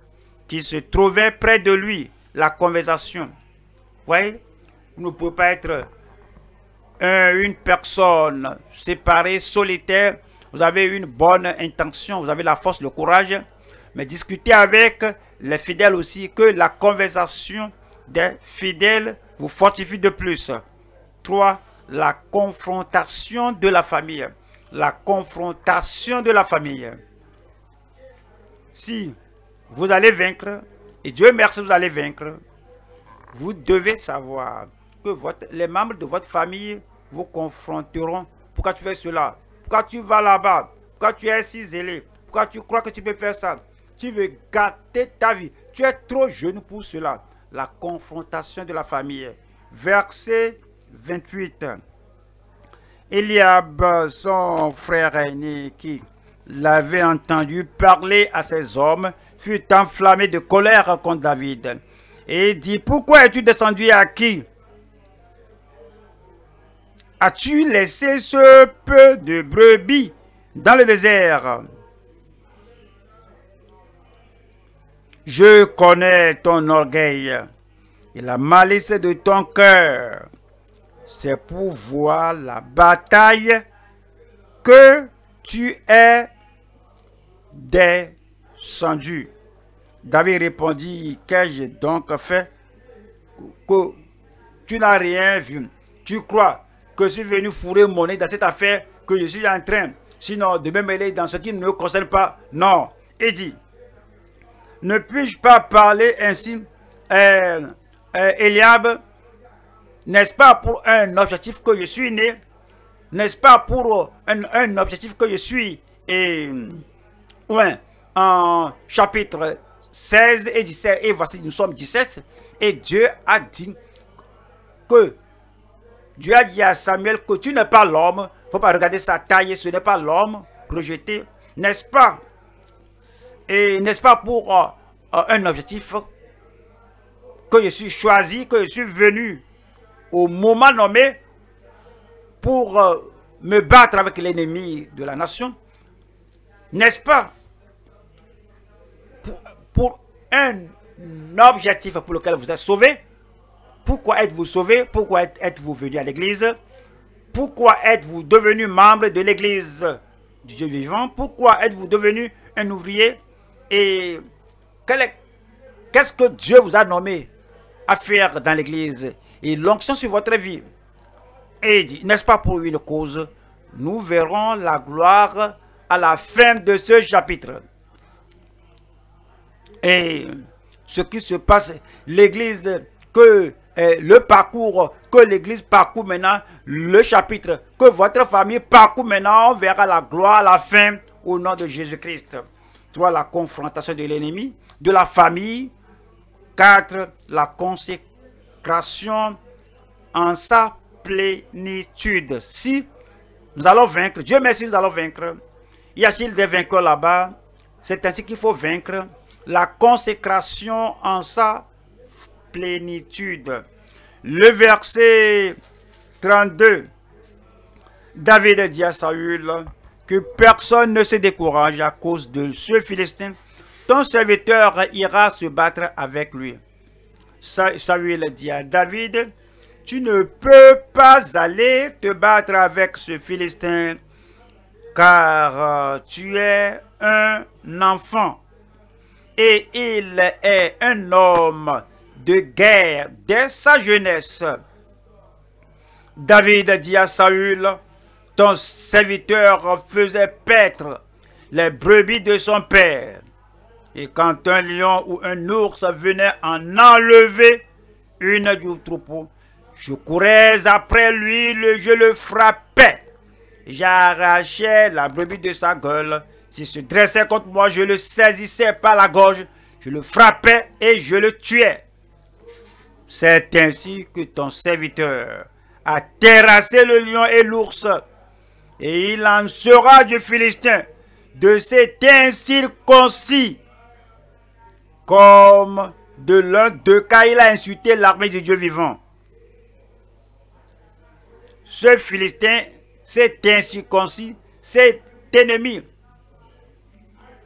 [SPEAKER 1] qui se trouvaient près de lui la conversation. Vous vous ne pouvez pas être une personne séparée, solitaire. Vous avez une bonne intention, vous avez la force, le courage, mais discutez avec les fidèles aussi que la conversation des fidèles vous fortifie de plus. 3. La confrontation de la famille. La confrontation de la famille. Si vous allez vaincre, et Dieu merci, vous allez vaincre, vous devez savoir que les membres de votre famille vous confronteront. Pourquoi tu fais cela? Pourquoi tu vas là-bas? Pourquoi tu es si zélé? Pourquoi tu crois que tu peux faire ça? Tu veux gâter ta vie. Tu es trop jeune pour cela. La confrontation de la famille. Verset 28. Eliab, son frère aîné, qui l'avait entendu parler à ses hommes, fut enflammé de colère contre David. Et dit, pourquoi es-tu descendu à qui? As-tu laissé ce peu de brebis dans le désert? Je connais ton orgueil et la malice de ton cœur. C'est pour voir la bataille que tu es descendu. David répondit, qu'ai-je donc fait? Que tu n'as rien vu Tu crois que je suis venu fourrer mon nez dans cette affaire que je suis en train, sinon de me mêler dans ce qui ne me concerne pas? Non. Il dit, ne puis-je pas parler ainsi, euh, euh, Eliab, n'est-ce pas pour un objectif que je suis né? N'est-ce pas pour un, objectif que je suis? Et, ouais, en chapitre 16 et 17, et voici nous sommes 17, et Dieu a dit que Dieu a dit à Samuel que tu n'es pas l'homme, il ne faut pas regarder sa taille, ce n'est pas l'homme rejeté, n'est-ce pas Et n'est-ce pas pour euh, euh, un objectif que je suis choisi, que je suis venu au moment nommé pour euh, me battre avec l'ennemi de la nation N'est-ce pas pour, un objectif pour lequel vous êtes sauvé? Pourquoi êtes-vous sauvé? Pourquoi êtes-vous venu à l'église? Pourquoi êtes-vous devenu membre de l'église du Dieu vivant? Pourquoi êtes-vous devenu un ouvrier Et qu'est-ce que Dieu vous a nommé à faire dans l'église? Et l'onction sur votre vie. Et n'est-ce pas pour une cause? Nous verrons la gloire à la fin de ce chapitre. Et ce qui se passe, l'église, que eh, le parcours que l'église parcourt maintenant, le chapitre que votre famille parcourt maintenant, on verra la gloire à la fin au nom de Jésus-Christ. Trois, la confrontation de l'ennemi, de la famille. Quatre, la consécration en sa plénitude. Si nous allons vaincre, Dieu merci, nous allons vaincre. Y a-t-il des vainqueurs là-bas? C'est ainsi qu'il faut vaincre. La consécration en sa plénitude. Le verset 32. David dit à Saül, personne ne se décourage à cause de ce Philistin. Ton serviteur ira se battre avec lui. Samuel dit à David, tu ne peux pas aller te battre avec ce Philistin, car euh, tu es un enfant et il est un homme de guerre dès sa jeunesse. David dit à Saül, ton serviteur faisait paître les brebis de son père. Et quand un lion ou un ours venait en enlever une du troupeau, je courais après lui, je le frappais. J'arrachais la brebis de sa gueule. S'il se dressait contre moi, je le saisissais par la gorge. je le frappais et je le tuais. C'est ainsi que ton serviteur a terrassé le lion et l'ours, et il en sera du Philistin, de cet incirconcis, comme de l'un d'eux, car il a insulté l'armée de Dieu vivant. Ce Philistin, cet incirconcis, cet ennemi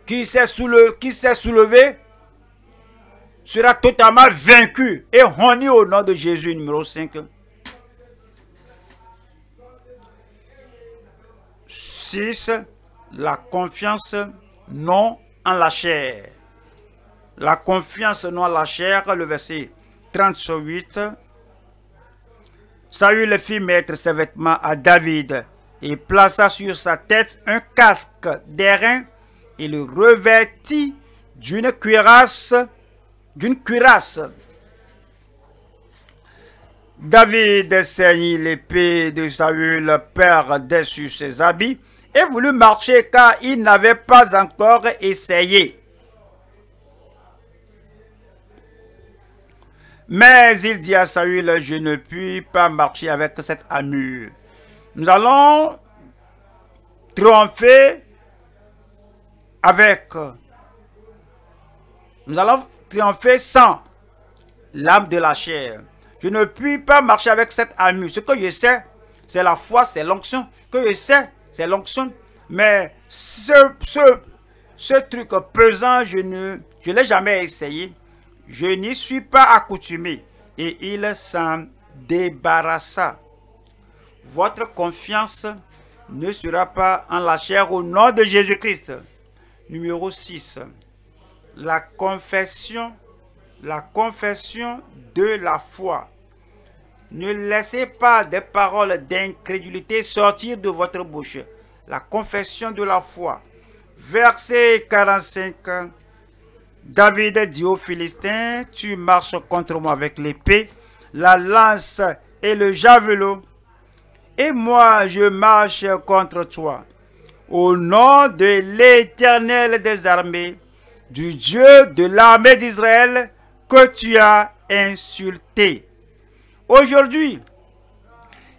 [SPEAKER 1] qui s'est soulevé, sera totalement vaincu et honni au nom de Jésus, numéro 5. 6. La confiance non en la chair. La confiance non en la chair, le verset 38. Saül fit mettre ses vêtements à David et plaça sur sa tête un casque d'airain et le revêtit d'une cuirasse d'une cuirasse. David saignit l'épée de Saül, père dessus ses habits, et voulut marcher car il n'avait pas encore essayé. Mais il dit à Saül, je ne puis pas marcher avec cette armure. Nous allons triompher avec. Nous allons triompher sans l'âme de la chair. Je ne puis pas marcher avec cette armure. Ce que je sais, c'est la foi, c'est l'onction. Que je sais, c'est l'onction. Mais ce, ce, ce truc pesant, je ne je l'ai jamais essayé. Je n'y suis pas accoutumé. Et il s'en débarrassa. Votre confiance ne sera pas en la chair au nom de Jésus-Christ. Numéro 6 la confession, la confession de la foi. Ne laissez pas des paroles d'incrédulité sortir de votre bouche. La confession de la foi. Verset 45. David dit aux Philistins, tu marches contre moi avec l'épée, la lance et le javelot, et moi je marche contre toi. Au nom de l'Éternel des armées, du Dieu de l'armée d'Israël que tu as insulté. Aujourd'hui,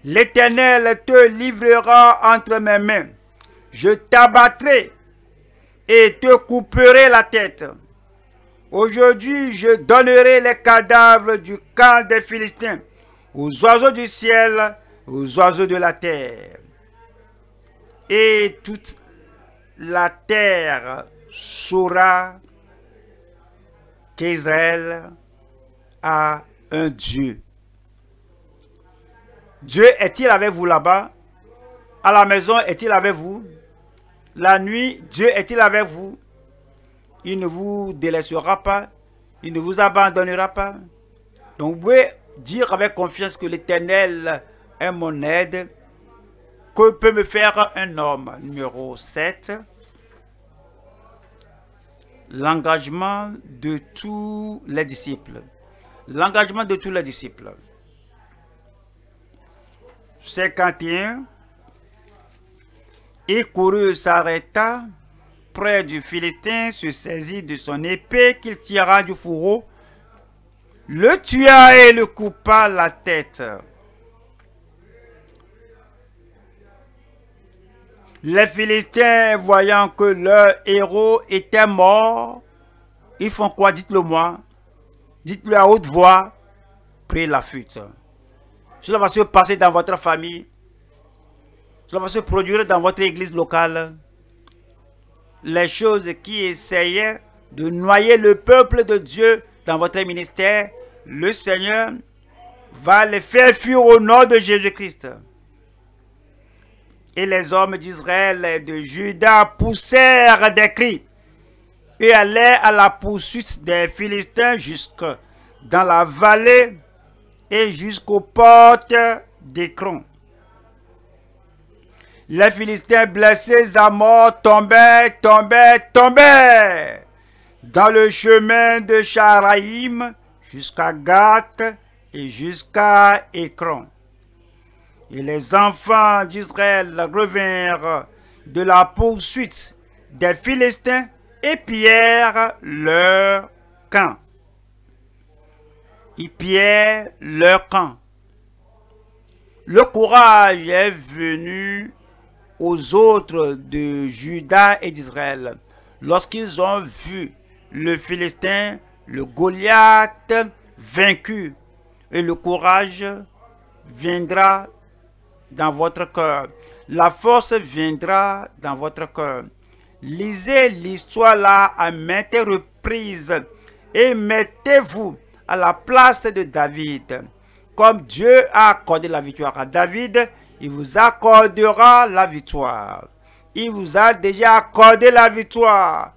[SPEAKER 1] l'Éternel te livrera entre mes mains. Je t'abattrai et te couperai la tête. Aujourd'hui, je donnerai les cadavres du camp des Philistins aux oiseaux du ciel, aux oiseaux de la terre. Et toute la terre saura qu'Israël a un Dieu. Dieu est-il avec vous là-bas? À la maison, est-il avec vous? La nuit, Dieu est-il avec vous? Il ne vous délaissera pas. Il ne vous abandonnera pas. Donc vous pouvez dire avec confiance que l'Éternel est mon aide. Que peut me faire un homme? Numéro 7 l'engagement de tous les disciples. L'engagement de tous les disciples. 51. Et courut s'arrêta près du Philistin, se saisit de son épée qu'il tira du fourreau, le tua et le coupa la tête. Les Philistins, voyant que leur héros était mort, ils font quoi? Dites-le moi. Dites-le à haute voix. Prenez la fuite. Cela va se passer dans votre famille. Cela va se produire dans votre église locale. Les choses qui essayaient de noyer le peuple de Dieu dans votre ministère, le Seigneur va les faire fuir au nom de Jésus-Christ. Et les hommes d'Israël et de Juda poussèrent des cris et allèrent à la poursuite des Philistins jusque dans la vallée et jusqu'aux portes d'Écron. Les Philistins blessés à mort tombaient, tombaient, tombaient dans le chemin de Charaïm jusqu'à Gath et jusqu'à Écron. Et les enfants d'Israël revinrent de la poursuite des Philistins et pillèrent leurs camp. Ils pillèrent leur camp. Le courage est venu aux autres de Juda et d'Israël lorsqu'ils ont vu le Philistin, le Goliath vaincu. Et le courage viendra dans votre cœur. La force viendra dans votre cœur. Lisez l'histoire là à maintes reprises et mettez-vous à la place de David. Comme Dieu a accordé la victoire à David, il vous accordera la victoire. Il vous a déjà accordé la victoire.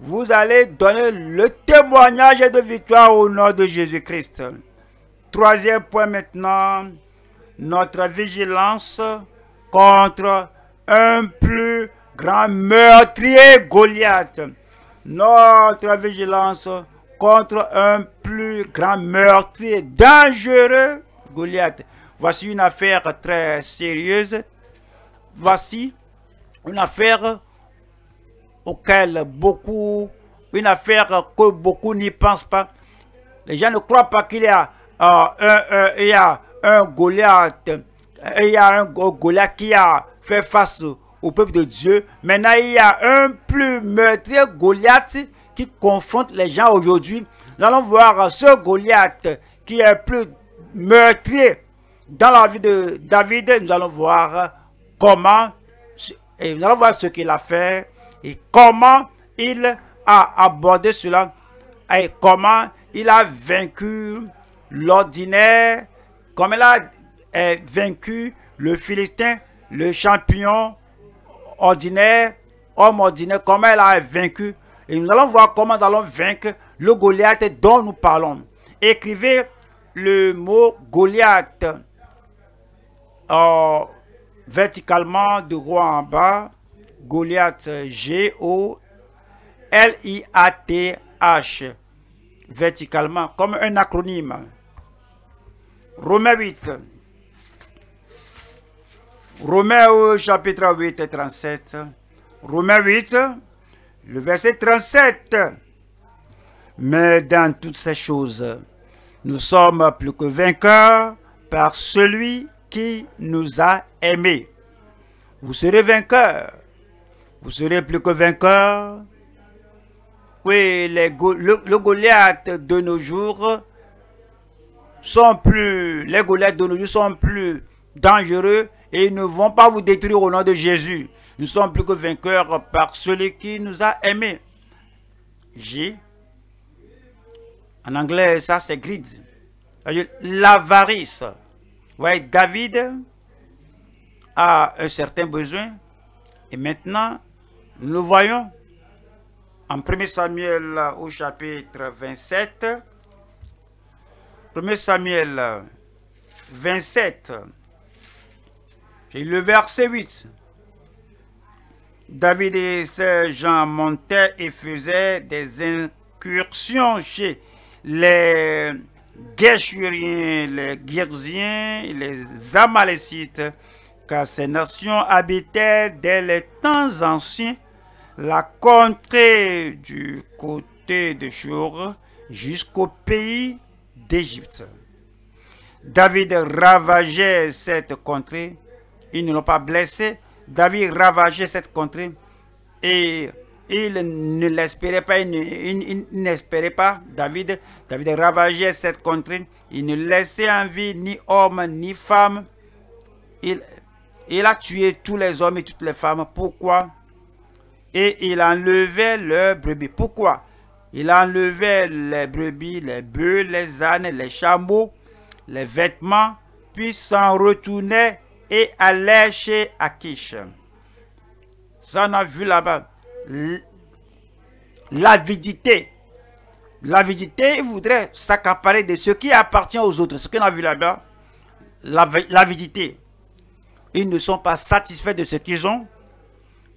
[SPEAKER 1] Vous allez donner le témoignage de victoire au nom de Jésus-Christ. Troisième point maintenant, notre vigilance contre un plus grand meurtrier Goliath. Notre vigilance contre un plus grand meurtrier dangereux Goliath. Voici une affaire très sérieuse. Voici une affaire auquel beaucoup, une affaire que beaucoup n'y pensent pas. Les gens ne croient pas qu'il y a, euh, un, Goliath, il y a un Goliath qui a fait face au peuple de Dieu. Maintenant, il y a un plus meurtrier Goliath qui confronte les gens aujourd'hui. Nous allons voir ce Goliath qui est plus meurtrier dans la vie de David. Nous allons voir comment, et nous allons voir ce qu'il a fait et comment il a abordé cela et comment il a vaincu l'ordinaire, comment il a eh, vaincu le Philistin, le champion ordinaire, homme ordinaire, comment il a vaincu. Et nous allons voir comment nous allons vaincre le Goliath dont nous parlons. Écrivez le mot Goliath euh, verticalement de haut en bas. Goliath, G-O-L-I-A-T-H, verticalement, comme un acronyme. Romains 8. Romains chapitre 8 et 37. Romains 8, le verset 37. Mais dans toutes ces choses, nous sommes plus que vainqueurs par celui qui nous a aimés. Vous serez vainqueurs vous serez plus que vainqueur. Oui, les, le, Goliath de nos jours sont plus, les Goliaths de nos jours sont plus dangereux et ils ne vont pas vous détruire au nom de Jésus. Nous sommes plus que vainqueurs par celui qui nous a aimés. J. En anglais, ça c'est greed. L'avarice. Oui, David a un certain besoin et maintenant nous voyons en 1 Samuel au chapitre 27. 1 Samuel 27. Et le verset 8. David et ses gens montaient et faisaient des incursions chez les Geshuriens, les Girziens, les Amalécites, car ces nations habitaient dès les temps anciens la contrée du côté de Jour jusqu'au pays d'Égypte. David ravageait cette contrée. Ils ne l'ont pas blessé. David ravageait cette contrée et il ne l'espérait pas, il n'espérait pas, David, David ravageait cette contrée, il ne laissait en vie ni homme ni femme, il, il a tué tous les hommes et toutes les femmes. Pourquoi? Et il enlevait leurs brebis. Pourquoi? Il enlevait les brebis, les bœufs, les ânes, les chameaux, les vêtements, puis s'en retournait et allait chez Akish. Ça, on a vu là-bas. L'avidité. L'avidité, voudrait s'accaparer de ce qui appartient aux autres. Ce qu'on a vu là-bas, l'avidité. Ils ne sont pas satisfaits de ce qu'ils ont.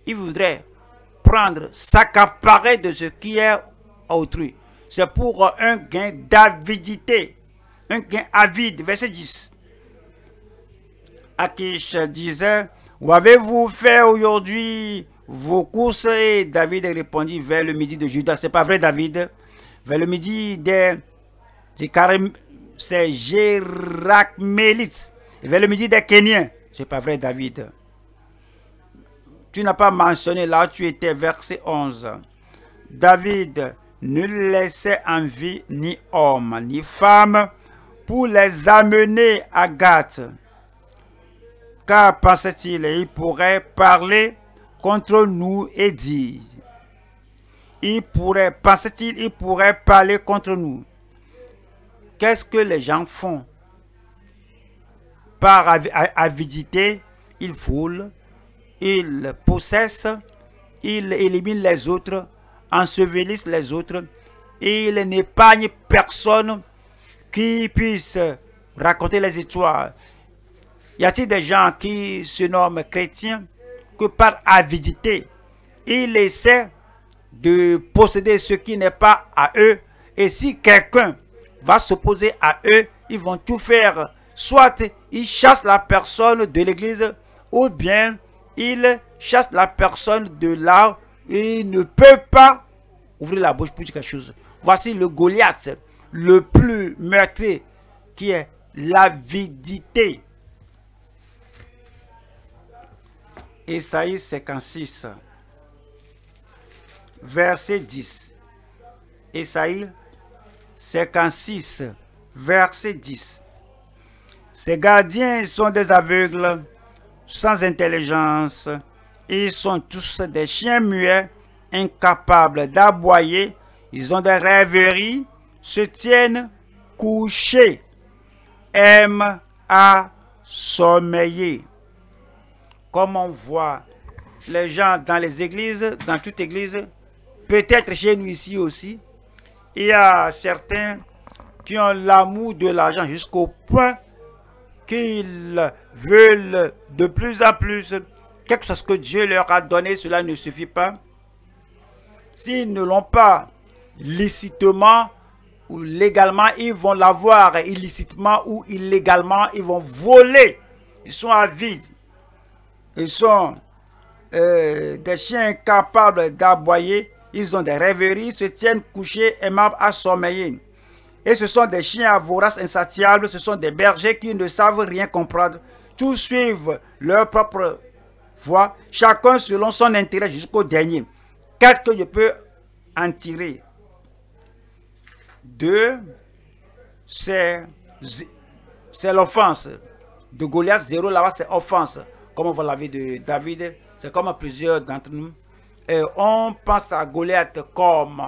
[SPEAKER 1] Ils voudraient prendre, s'accaparer de ce qui est autrui. C'est pour un gain d'avidité, un gain avide. Verset 10. Akish disait, où avez-vous fait aujourd'hui vos courses? Et David répondit vers le midi de Judas. C'est pas vrai, David. Vers le midi, des, c'est Gérachmélites. Vers le midi, des Kenyans. C'est pas vrai, David. Tu n'as pas mentionné là, tu étais verset 11. David ne laissait en vie ni homme ni femme pour les amener à Gath. Pensait-il, il pourrait parler contre nous et dire, il pourrait, pensait-il, il pourrait parler contre nous. Qu'est-ce que les gens font? Par avidité, ils volent, ils possèdent, ils éliminent les autres, ensevelissent les autres, ils n'épargnent personne qui puisse raconter les histoires. Y a-t-il des gens qui se nomment chrétiens que par avidité, ils essaient de posséder ce qui n'est pas à eux? Et si quelqu'un va s'opposer à eux, ils vont tout faire. Soit ils chassent la personne de l'église, ou bien ils chassent la personne de là. Ils ne peuvent pas ouvrir la bouche pour dire quelque chose. Voici le Goliath, le plus meurtrier, qui est l'avidité. Esaïe 56, verset 10. Esaïe 56, verset 10. Ces gardiens sont des aveugles, sans intelligence. Ils sont tous des chiens muets, incapables d'aboyer. Ils ont des rêveries, se tiennent couchés, aiment à sommeiller comme on voit les gens dans les églises, dans toute église, peut-être chez nous ici aussi, il y a certains qui ont l'amour de l'argent jusqu'au point qu'ils veulent de plus en plus, quelque chose que Dieu leur a donné, cela ne suffit pas. S'ils ne l'ont pas licitement ou légalement, ils vont l'avoir illicitement ou illégalement, ils vont voler. Ils sont avides. Ils sont euh, des chiens capables d'aboyer. Ils ont des rêveries, se tiennent couchés, aimables à sommeiller. Et ce sont des chiens voraces, insatiables. Ce sont des bergers qui ne savent rien comprendre. Tous suivent leur propre voie, chacun selon son intérêt jusqu'au dernier. Qu'est-ce que je peux en tirer? Deux, c'est l'offense. De Goliath, zéro là-bas, c'est offense comme vous l'avez de David, c'est comme plusieurs d'entre nous. Et on pense à Goliath comme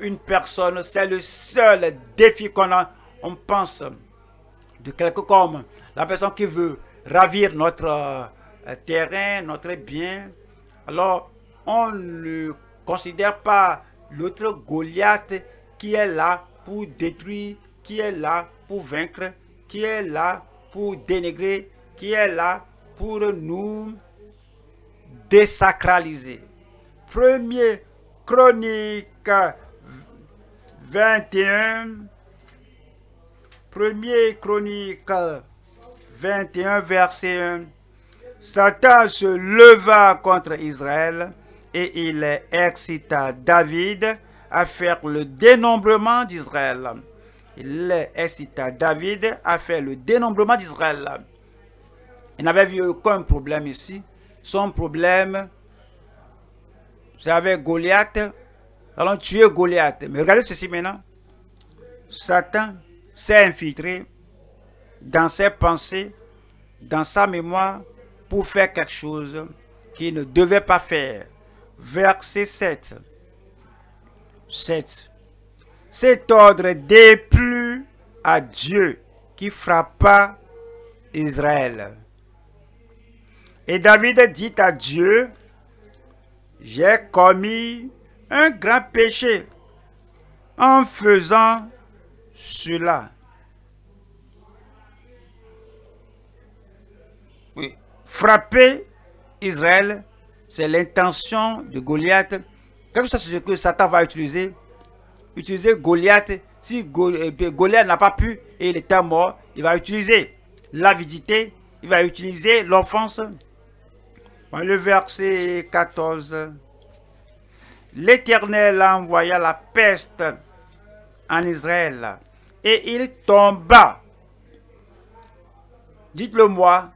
[SPEAKER 1] une personne, c'est le seul défi qu'on a. On pense de quelqu'un comme la personne qui veut ravir notre euh, terrain, notre bien. Alors, on ne considère pas l'autre Goliath qui est là pour détruire, qui est là pour vaincre, qui est là pour dénigrer, qui est là pour nous désacraliser. Premier chronique 21. Premier chronique 21, verset 1. Satan se leva contre Israël et il excita David à faire le dénombrement d'Israël. Il excita David à faire le dénombrement d'Israël. Il n'avait vu aucun problème ici. Son problème, c'est Goliath. Allons tuer Goliath. Mais regardez ceci maintenant. Satan s'est infiltré dans ses pensées, dans sa mémoire, pour faire quelque chose qu'il ne devait pas faire. Verset 7. 7. Cet ordre déplut à Dieu qui frappa Israël. Et David dit à Dieu, j'ai commis un grand péché en faisant cela. Oui. Frapper Israël, c'est l'intention de Goliath. Quelque chose ce que Satan va utiliser. Utiliser Goliath. Si euh, Goliath n'a pas pu et il était mort, il va utiliser l'avidité, il va utiliser l'offense, le verset 14. L'Éternel envoya la peste en Israël. Et il tomba. Dites-le moi,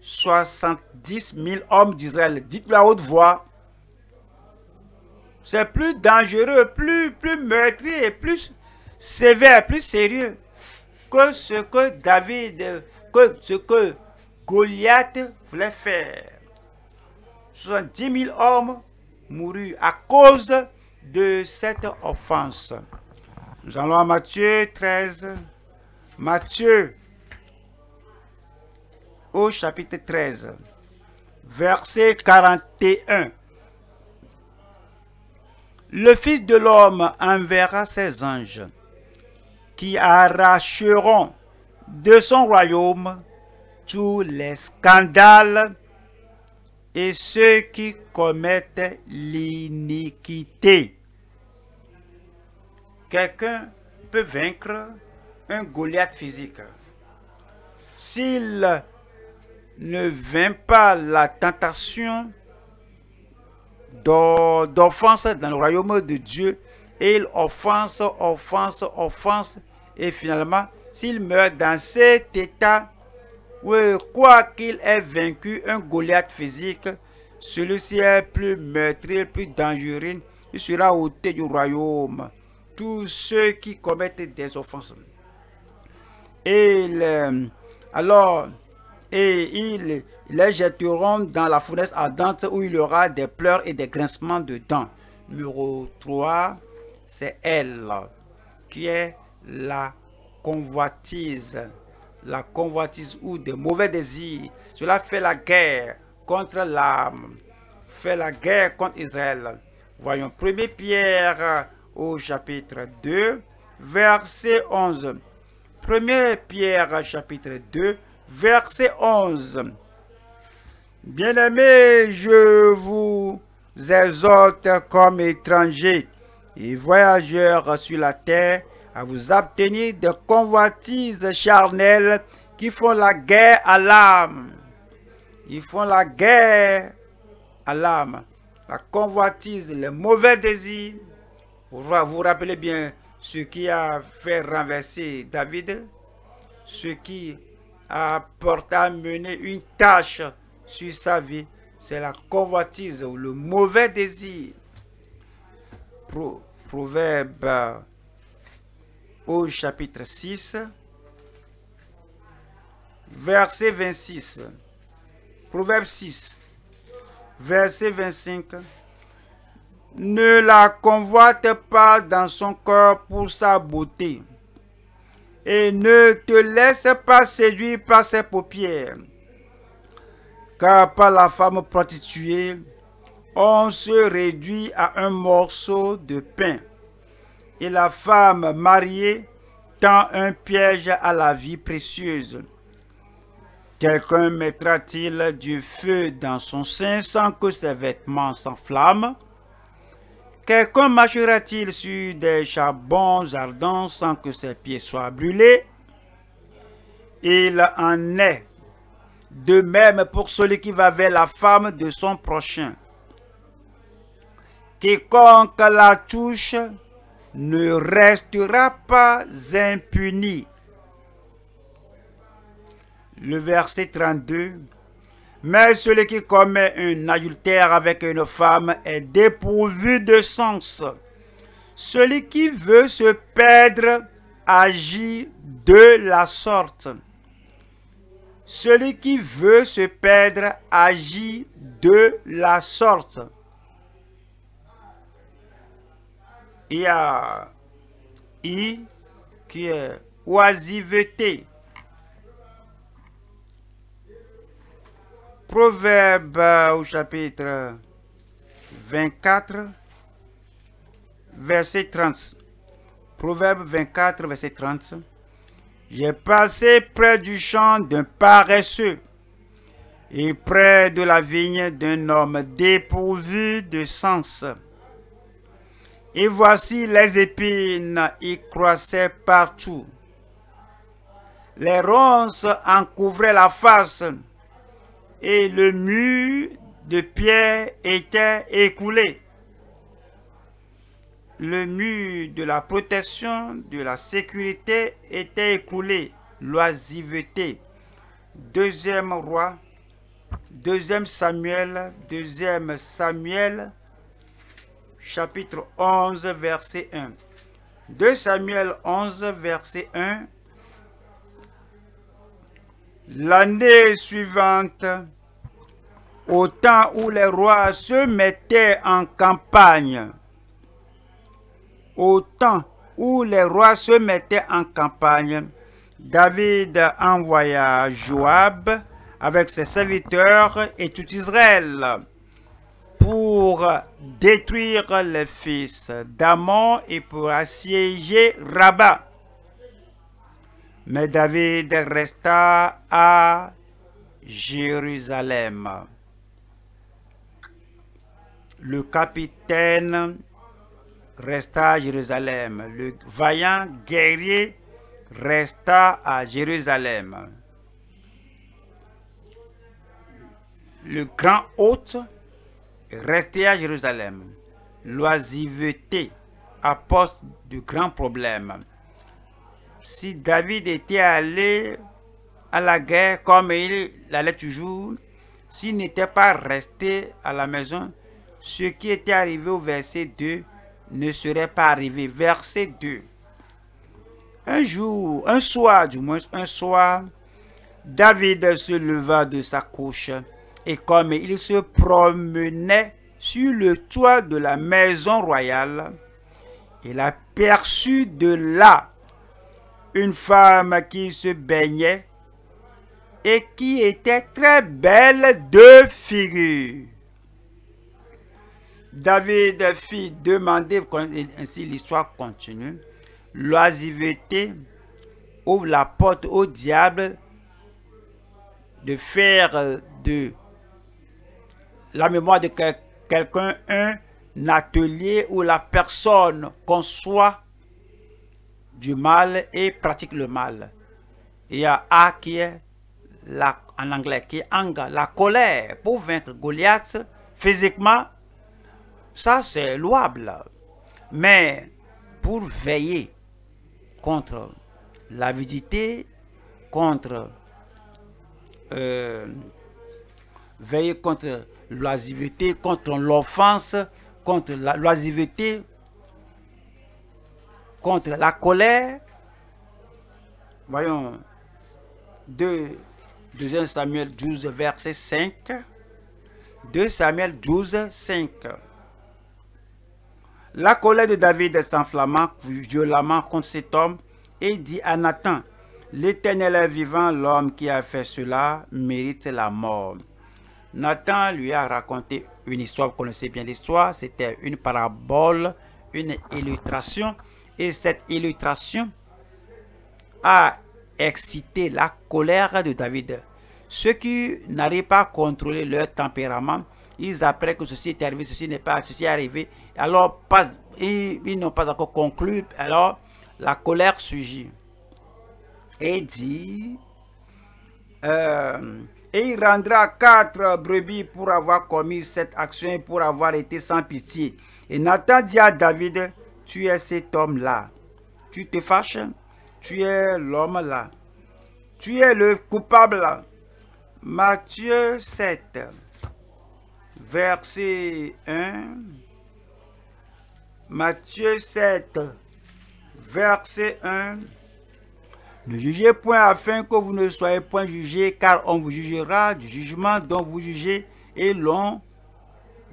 [SPEAKER 1] 70 000 hommes d'Israël. Dites-le à haute voix. C'est plus dangereux, plus, plus meurtrier, plus sévère, plus sérieux que ce que David, que ce que Goliath voulait faire. 70 000 hommes mourus à cause de cette offense. Nous allons à Matthieu 13. Matthieu au chapitre 13, verset 41. Le Fils de l'homme enverra ses anges qui arracheront de son royaume tous les scandales et ceux qui commettent l'iniquité. Quelqu'un peut vaincre un Goliath physique. S'il ne vainc pas la tentation d'offense dans le royaume de Dieu, et il offense, offense, offense, et finalement, s'il meurt dans cet état, quoi qu'il ait vaincu un Goliath physique, celui-ci est plus meurtrier, plus dangereux, il sera ôté du royaume. Tous ceux qui commettent des offenses. Et alors, et ils les jetteront dans la fournaise ardente où il y aura des pleurs et des grincements de dents. Numéro 3, c'est elle qui est la convoitise. La convoitise ou des mauvais désirs. Cela fait la guerre contre l'âme. Fait la guerre contre Israël. Voyons 1 Pierre au chapitre 2, verset 11. 1 Pierre chapitre 2, verset 11. Bien-aimés, je vous exhorte comme étrangers et voyageurs sur la terre à vous abstenir de convoitises charnelles qui font la guerre à l'âme. Ils font la guerre à l'âme. La convoitise, les mauvais désirs. Vous vous rappelez bien ce qui a fait renverser David, ce qui a porté à mener une tâche sur sa vie, c'est la convoitise ou le mauvais désir. proverbe au chapitre 6, verset 26. Proverbe 6, verset 25. Ne la convoite pas dans son cœur pour sa beauté, et ne te laisse pas séduire par ses paupières, car par la femme prostituée, on se réduit à un morceau de pain et la femme mariée tend un piège à la vie précieuse. Quelqu'un mettra-t-il du feu dans son sein sans que ses vêtements s'enflamment? Quelqu'un marchera-t-il sur des charbons ardents sans que ses pieds soient brûlés? Il en est de même pour celui qui va vers la femme de son prochain. Quiconque la touche ne restera pas impuni. Le verset 32. Mais celui qui commet un adultère avec une femme est dépourvu de sens. Celui qui veut se perdre agit de la sorte. Celui qui veut se perdre agit de la sorte. Il y a I qui est oisiveté. Proverbe au chapitre 24, verset 30. Proverbe 24, verset 30. J'ai passé près du champ d'un paresseux et près de la vigne d'un homme dépourvu de sens. Et voici les épines y croissaient partout. Les ronces en couvraient la face et le mur de pierre était écoulé. le mur de la protection, de la sécurité était écroulé. L'oisiveté. Deuxième roi, deuxième Samuel, deuxième Samuel, chapitre 11, verset 1. 2 Samuel 11, verset 1. L'année suivante, au temps où les rois se mettaient en campagne, au temps où les rois se mettaient en campagne, David envoya Joab avec ses serviteurs et tout Israël pour détruire les fils d'Amon et pour assiéger Rabat. Mais David resta à Jérusalem. Le capitaine resta à Jérusalem. Le vaillant guerrier resta à Jérusalem. Le grand hôte restait à Jérusalem. L'oisiveté apporte de grands problèmes. Si David était allé à la guerre comme il allait toujours, s'il n'était pas resté à la maison, ce qui était arrivé au verset 2 ne serait pas arrivé. Verset 2. Un jour, un soir du moins, un soir, David se leva de sa couche et comme il se promenait sur le toit de la maison royale, il aperçut de là une femme qui se baignait et qui était très belle de figure. David fit demander, ainsi l'histoire continue, l'oisiveté ouvre la porte au diable de faire de la mémoire de quelqu'un un atelier où la personne conçoit du mal et pratique le mal. Il y a A qui est en anglais, qui est anga, la colère pour vaincre Goliath physiquement, ça c'est louable. Mais pour veiller contre l'avidité, contre euh, veiller contre l'oisiveté, contre l'offense, contre l'oisiveté, contre la colère. Voyons 2, 2 Samuel 12, verset 5. 2 Samuel 12, 5. La colère de David s'enflamma violemment contre cet homme et dit à Nathan, L'Éternel est vivant, l'homme qui a fait cela mérite la mort. Nathan lui a raconté une histoire, vous connaissez bien l'histoire, c'était une parabole, une illustration, et cette illustration a excité la colère de David. Ceux qui n'arrivent pas à contrôler leur tempérament, ils apprennent que ceci est arrivé, ceci n'est pas, ceci est arrivé, alors ils, n'ont pas encore conclu, alors la colère surgit. Et dit, euh, et il rendra quatre brebis pour avoir commis cette action et pour avoir été sans pitié. Et Nathan dit à David, tu es cet homme-là. Tu te fâches, tu es l'homme-là. Tu es le coupable. Matthieu 7, verset 1. Matthieu 7, verset 1. Ne jugez point afin que vous ne soyez point jugés, car on vous jugera du jugement dont vous jugez, et l'on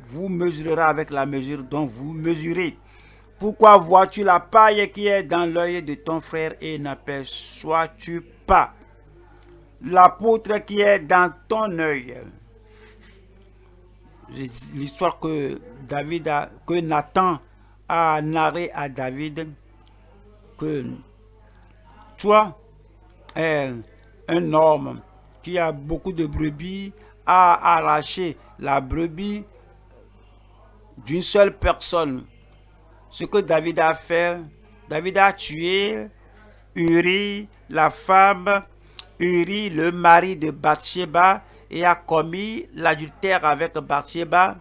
[SPEAKER 1] vous mesurera avec la mesure dont vous mesurez. Pourquoi vois-tu la paille qui est dans l'œil de ton frère et n'aperçois-tu pas la poutre qui est dans ton œil? L'histoire que David a, que Nathan a narré à David, que toi, un homme qui a beaucoup de brebis a arraché la brebis d'une seule personne. Ce que David a fait, David a tué Uri, la femme, Uri, le mari de Bathsheba, et a commis l'adultère avec Bathsheba.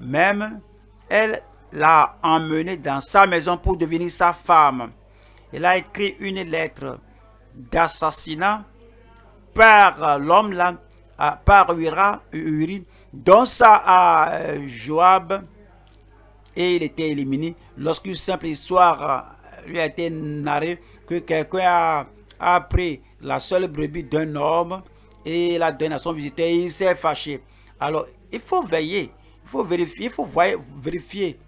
[SPEAKER 1] Même elle l'a emmené dans sa maison pour devenir sa femme. Il a écrit une lettre d'assassinat par l'homme là, par Uri, dans sa à euh, Joab, et il était éliminé. Lorsqu'une simple histoire euh, lui a été narrée, que quelqu'un a, pris la seule brebis d'un homme et l'a donné à son visiteur, il s'est fâché. Alors, il faut veiller, il faut vérifier, il faut vérifier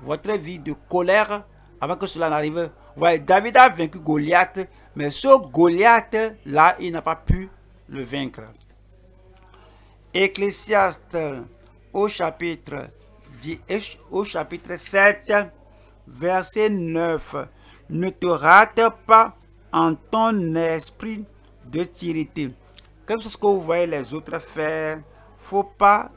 [SPEAKER 1] votre vie de colère avant que cela n'arrive. Voyez, David a vaincu Goliath, mais ce Goliath-là, il n'a pas pu le vaincre. Ecclésiaste au chapitre, 10, au chapitre 7, verset 9. Ne te rate pas en ton esprit de tirité. Quelque chose que vous voyez les autres faire, faut pas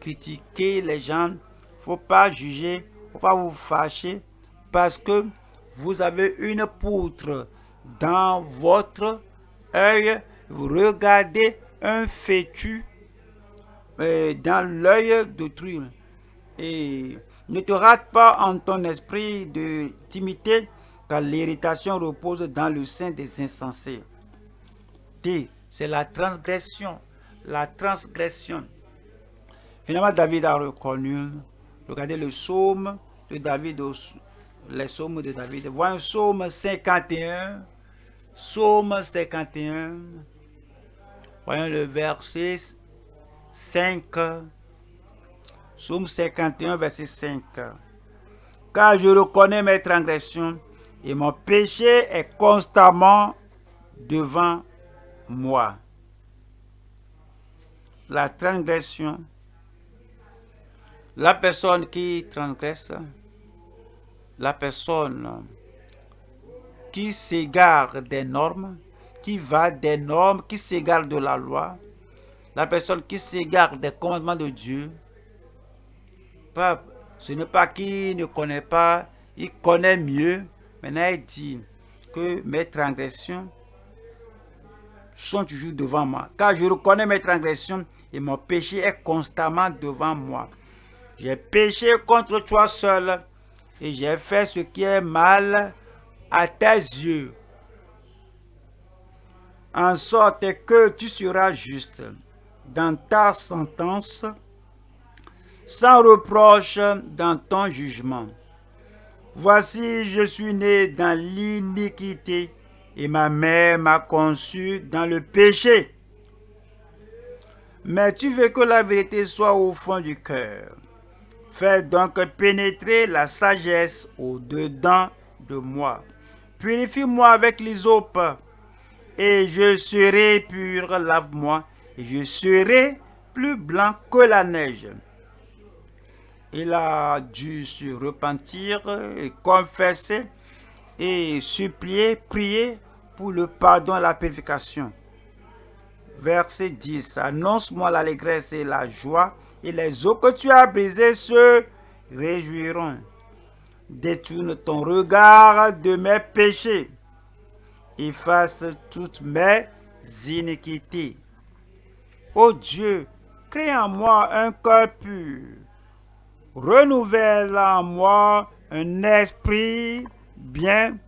[SPEAKER 1] critiquer les gens, faut pas juger, faut pas vous fâcher parce que vous avez une poutre dans votre œil, vous regardez un fétu euh, dans l'œil d'autrui. Et ne te rate pas en ton esprit de timidité, car l'irritation repose dans le sein des insensés. C'est la transgression. La transgression. Finalement, David a reconnu. Regardez le psaume de David, les psaumes de David. Un psaume 51. Psaume 51. Voyons le verset 5. Psaume 51, verset 5. Car je reconnais mes transgressions et mon péché est constamment devant moi. La transgression, la personne qui transgresse, la personne qui s'égare des normes, qui va des normes, qui s'égare de la loi, la personne qui s'égare des commandements de Dieu, ce n'est pas qu'il ne connaît pas, il connaît mieux. Maintenant, il dit que mes transgressions sont toujours devant moi. Car je reconnais mes transgressions et mon péché est constamment devant moi. J'ai péché contre toi seul et j'ai fait ce qui est mal à tes yeux, en sorte que tu seras juste dans ta sentence, sans reproche dans ton jugement. Voici, je suis né dans l'iniquité, et ma mère m'a conçu dans le péché. Mais tu veux que la vérité soit au fond du cœur. Fais donc pénétrer la sagesse au-dedans de moi. Purifie-moi avec l'hysope, et je serai pur, lave-moi, et je serai plus blanc que la neige. Il a dû se repentir et confesser et supplier, prier pour le pardon et la purification. Verset 10. Annonce-moi l'allégresse et la joie, et les eaux que tu as brisées se réjouiront. Détourne ton regard de mes péchés. Efface toutes mes iniquités. Ô Dieu, crée en moi un cœur pur. Renouvelle en moi un esprit bien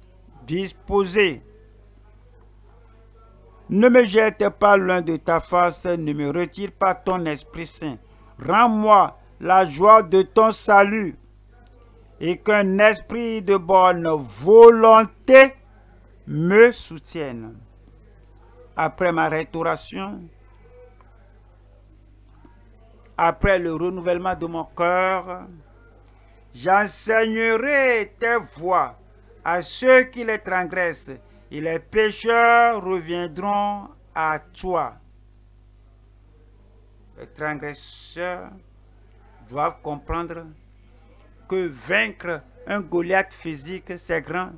[SPEAKER 1] disposé. Ne me jette pas loin de ta face, ne me retire pas ton Esprit Saint. Rends-moi la joie de ton salut et qu'un esprit de bonne volonté me soutienne. Après ma restauration, après le renouvellement de mon cœur, j'enseignerai tes voies à ceux qui les transgressent, et les pécheurs reviendront à toi. Les transgresseurs doivent comprendre que vaincre un Goliath physique, c'est grand,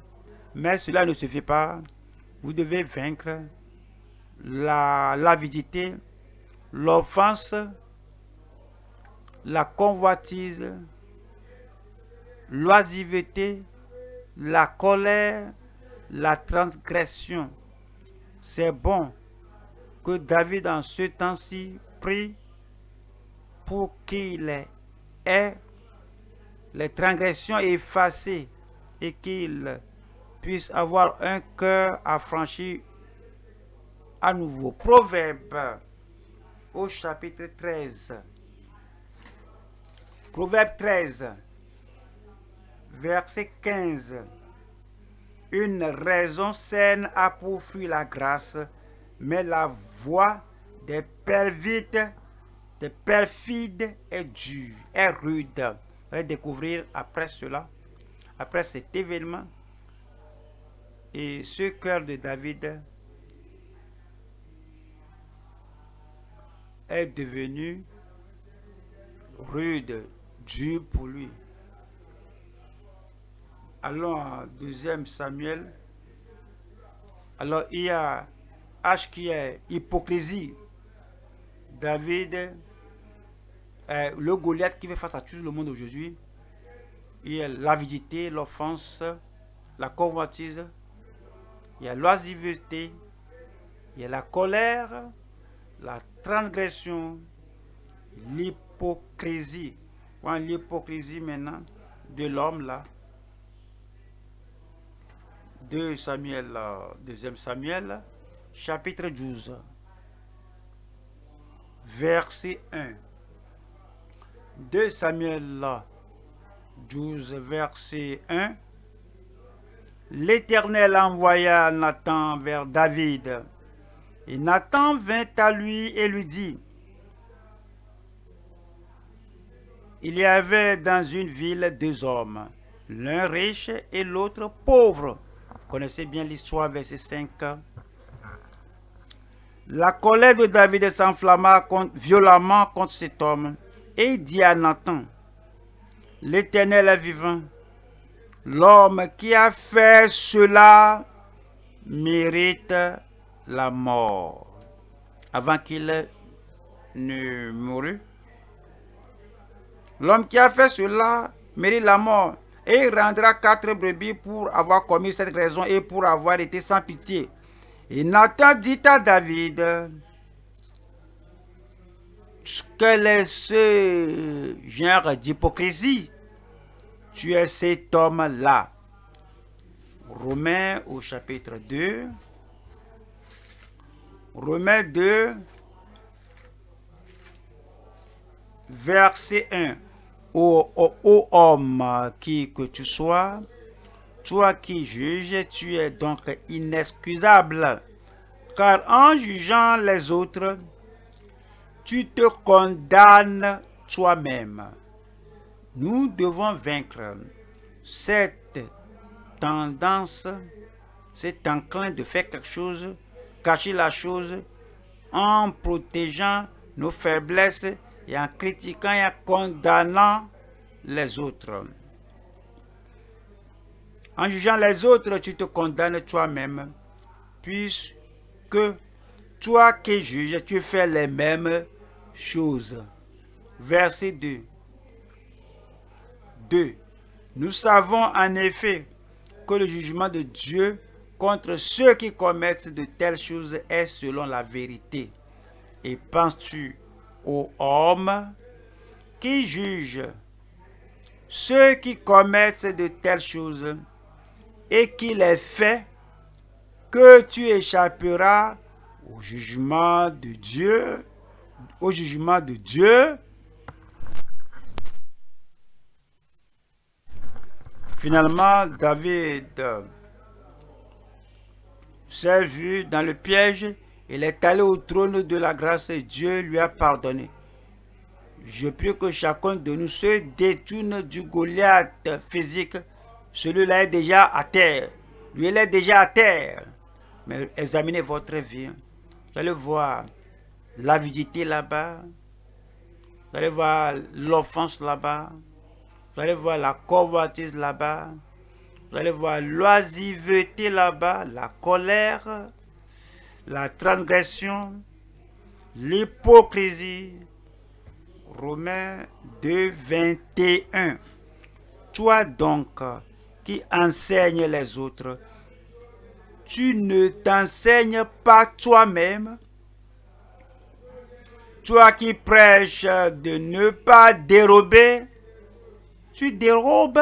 [SPEAKER 1] mais cela ne suffit pas. Vous devez vaincre l'avidité, l'offense, la convoitise, l'oisiveté, la colère, la transgression. C'est bon que David en ce temps-ci prie pour qu'il ait les transgressions effacées et qu'il puisse avoir un cœur affranchi à nouveau. Proverbe au chapitre 13. Proverbe 13, verset 15. Une raison saine a pour la grâce, mais la voix des perfides, des perfides est dure, est rude. Vous allez découvrir après cela, après cet événement, et ce cœur de David est devenu rude, dur pour lui. Allons en 2 Samuel. Alors il y a H qui est hypocrisie. David, le Goliath qui fait face à tout le monde aujourd'hui. Il y a l'avidité, l'offense, la convoitise, il y a l'oisiveté, il y a la colère, la transgression, l'hypocrisie. L'hypocrisie maintenant de l'homme là. 2 Samuel, 2 Samuel, chapitre 12, verset 1. 2 Samuel 12, verset 1. L'Éternel envoya Nathan vers David. Et Nathan vint à lui et lui dit, Il y avait dans une ville deux hommes, l'un riche et l'autre pauvre. Vous connaissez bien l'histoire, verset 5. La colère de David s'enflamma violemment contre cet homme et il dit à Nathan, L'Éternel est vivant L'homme qui a fait cela mérite la mort. Avant qu'il ne mourût, l'homme qui a fait cela mérite la mort. Et il rendra quatre brebis pour avoir commis cette raison et pour avoir été sans pitié. Et Nathan dit à David, quel est ce genre d'hypocrisie tu es cet homme-là. Romains au chapitre 2. Romains 2, verset 1. Ô, homme qui que tu sois, toi qui juges, tu es donc inexcusable, car en jugeant les autres, tu te condamnes toi-même. Nous devons vaincre cette tendance, cet enclin de faire quelque chose, cacher la chose, en protégeant nos faiblesses et en critiquant et en condamnant les autres. En jugeant les autres, tu te condamnes toi-même, puisque toi qui juges, tu fais les mêmes Verset 2. 2. Nous savons en effet que le jugement de Dieu contre ceux qui commettent de telles choses est selon la vérité. Et penses-tu aux hommes qui jugent ceux qui commettent de telles choses et qui les fait que tu échapperas au jugement de Dieu, au jugement de Dieu Finalement, David s'est vu dans le piège. Il est allé au trône de la grâce et Dieu lui a pardonné. Je prie que chacun de nous se détourne du Goliath physique. Celui-là est déjà à terre. Lui, il est déjà à terre. Mais examinez votre vie. Vous allez voir l'avidité là-bas. Vous allez voir l'offense là-bas. Vous allez voir la convoitise là-bas. Vous allez voir l'oisiveté là-bas, la colère, la transgression, l'hypocrisie. Romains 2, 21. Toi donc qui enseignes les autres, tu ne t'enseignes pas toi-même. Toi qui prêches de ne pas dérober, tu dérobes.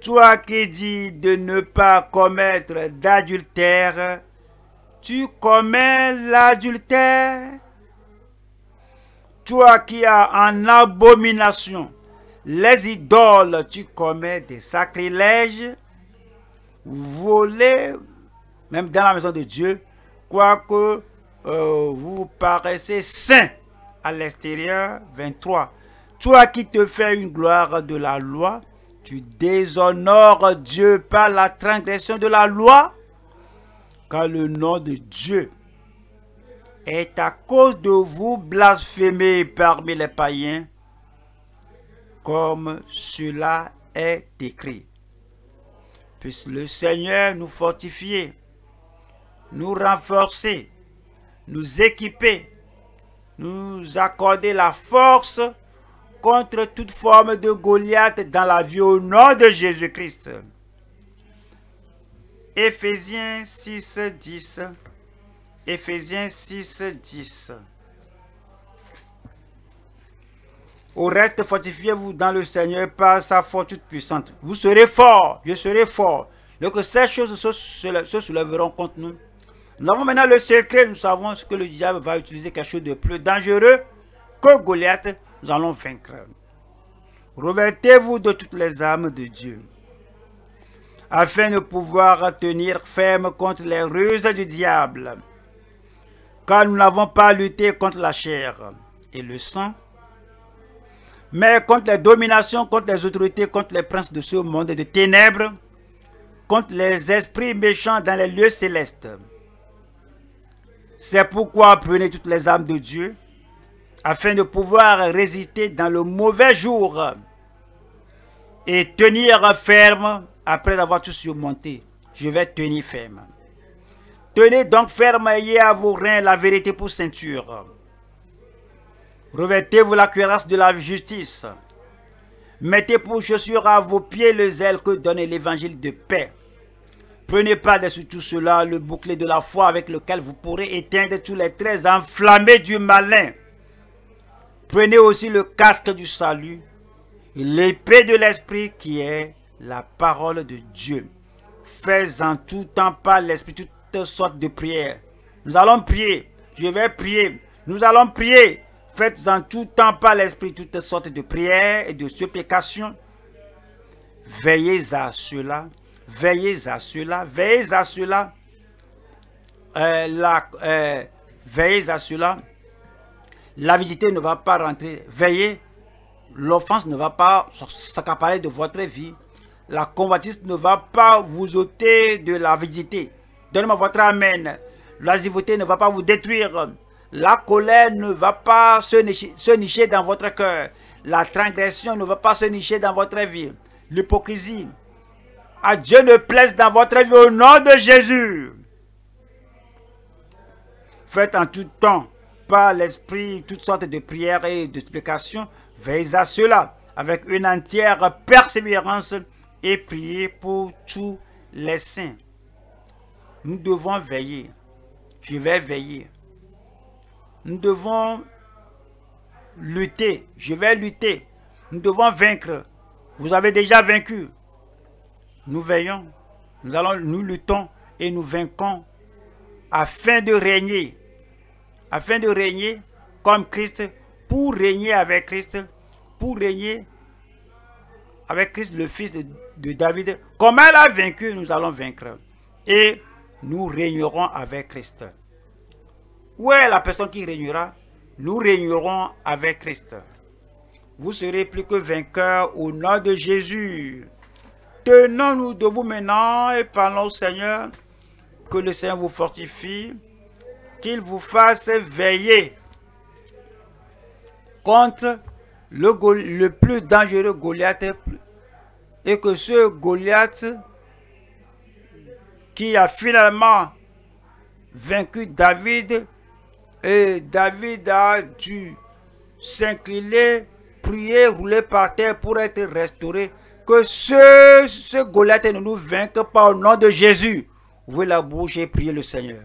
[SPEAKER 1] Toi qui dis de ne pas commettre d'adultère, tu commets l'adultère. Toi qui as en abomination les idoles, tu commets des sacrilèges, voler, même dans la maison de Dieu, quoique euh, vous paraissez saint à l'extérieur. 23. Toi qui te fais une gloire de la loi, tu déshonores Dieu par la transgression de la loi, car le nom de Dieu est à cause de vous blasphémé parmi les païens, comme cela est écrit. Puisse le Seigneur nous fortifier, nous renforcer, nous équiper, nous accorder la force contre toute forme de Goliath dans la vie au nom de Jésus-Christ. Éphésiens 6, 10. Éphésiens 6, 10. Au reste, fortifiez-vous dans le Seigneur par sa force toute puissante. Vous serez fort, je serai fort. Lorsque ces choses se soulèveront contre nous, nous avons maintenant le secret, nous savons que le diable va utiliser quelque chose de plus dangereux que Goliath, nous allons vaincre. Revêtez-vous de toutes les armes de Dieu, afin de pouvoir tenir ferme contre les ruses du diable. Car nous n'avons pas lutté contre la chair et le sang, mais contre les dominations, contre les autorités, contre les princes de ce monde de ténèbres, contre les esprits méchants dans les lieux célestes. C'est pourquoi prenez toutes les âmes de Dieu, afin de pouvoir résister dans le mauvais jour et tenir ferme après avoir tout surmonté. Je vais tenir ferme. Tenez donc ferme, ayez à vos reins la vérité pour ceinture. Revêtez-vous la cuirasse de la justice. Mettez pour chaussure à vos pieds le zèle que donne l'évangile de paix. Prenez pas dessus tout cela le bouclier de la foi avec lequel vous pourrez éteindre tous les traits enflammés du malin. Prenez aussi le casque du salut l'épée de l'esprit qui est la parole de Dieu. Faites en tout temps par l'esprit toutes sortes de prières. Nous allons prier. Je vais prier. Nous allons prier. Faites en tout temps par l'esprit toutes sortes de prières et de supplications. Veillez à cela Veillez à cela, veillez à cela. Euh, euh, veillez à cela. La visite ne va pas rentrer. Veillez. L'offense ne va pas s'accaparer de votre vie. La convoitise ne va pas vous ôter de la visite. Donnez-moi votre amen. L'oisiveté ne va pas vous détruire. La colère ne va pas se nicher dans votre cœur. La transgression ne va pas se nicher dans votre vie. L'hypocrisie, à Dieu ne plaise dans votre vie au nom de Jésus. Faites en tout temps par l'Esprit toutes sortes de prières et d'explications. Veillez à cela avec une entière persévérance et priez pour tous les saints. Nous devons veiller. Je vais veiller. Nous devons lutter. Je vais lutter. Nous devons vaincre. Vous avez déjà vaincu nous veillons, nous allons, nous luttons et nous vainquons afin de régner, afin de régner comme Christ, pour régner avec Christ, pour régner avec Christ, le fils de, David. Comme elle a vaincu, nous allons vaincre. Et nous régnerons avec Christ. Où est la personne qui régnera? Nous régnerons avec Christ. Vous serez plus que vainqueurs au nom de Jésus. Tenons-nous debout maintenant et parlons au Seigneur. Que le Seigneur vous fortifie, qu'il vous fasse veiller contre le, plus dangereux Goliath et que ce Goliath qui a finalement vaincu David et David a dû s'incliner, prier, rouler par terre pour être restauré que ce, ce Goliath ne nous vainque pas au nom de Jésus. Ouvrez la bouche et priez le Seigneur.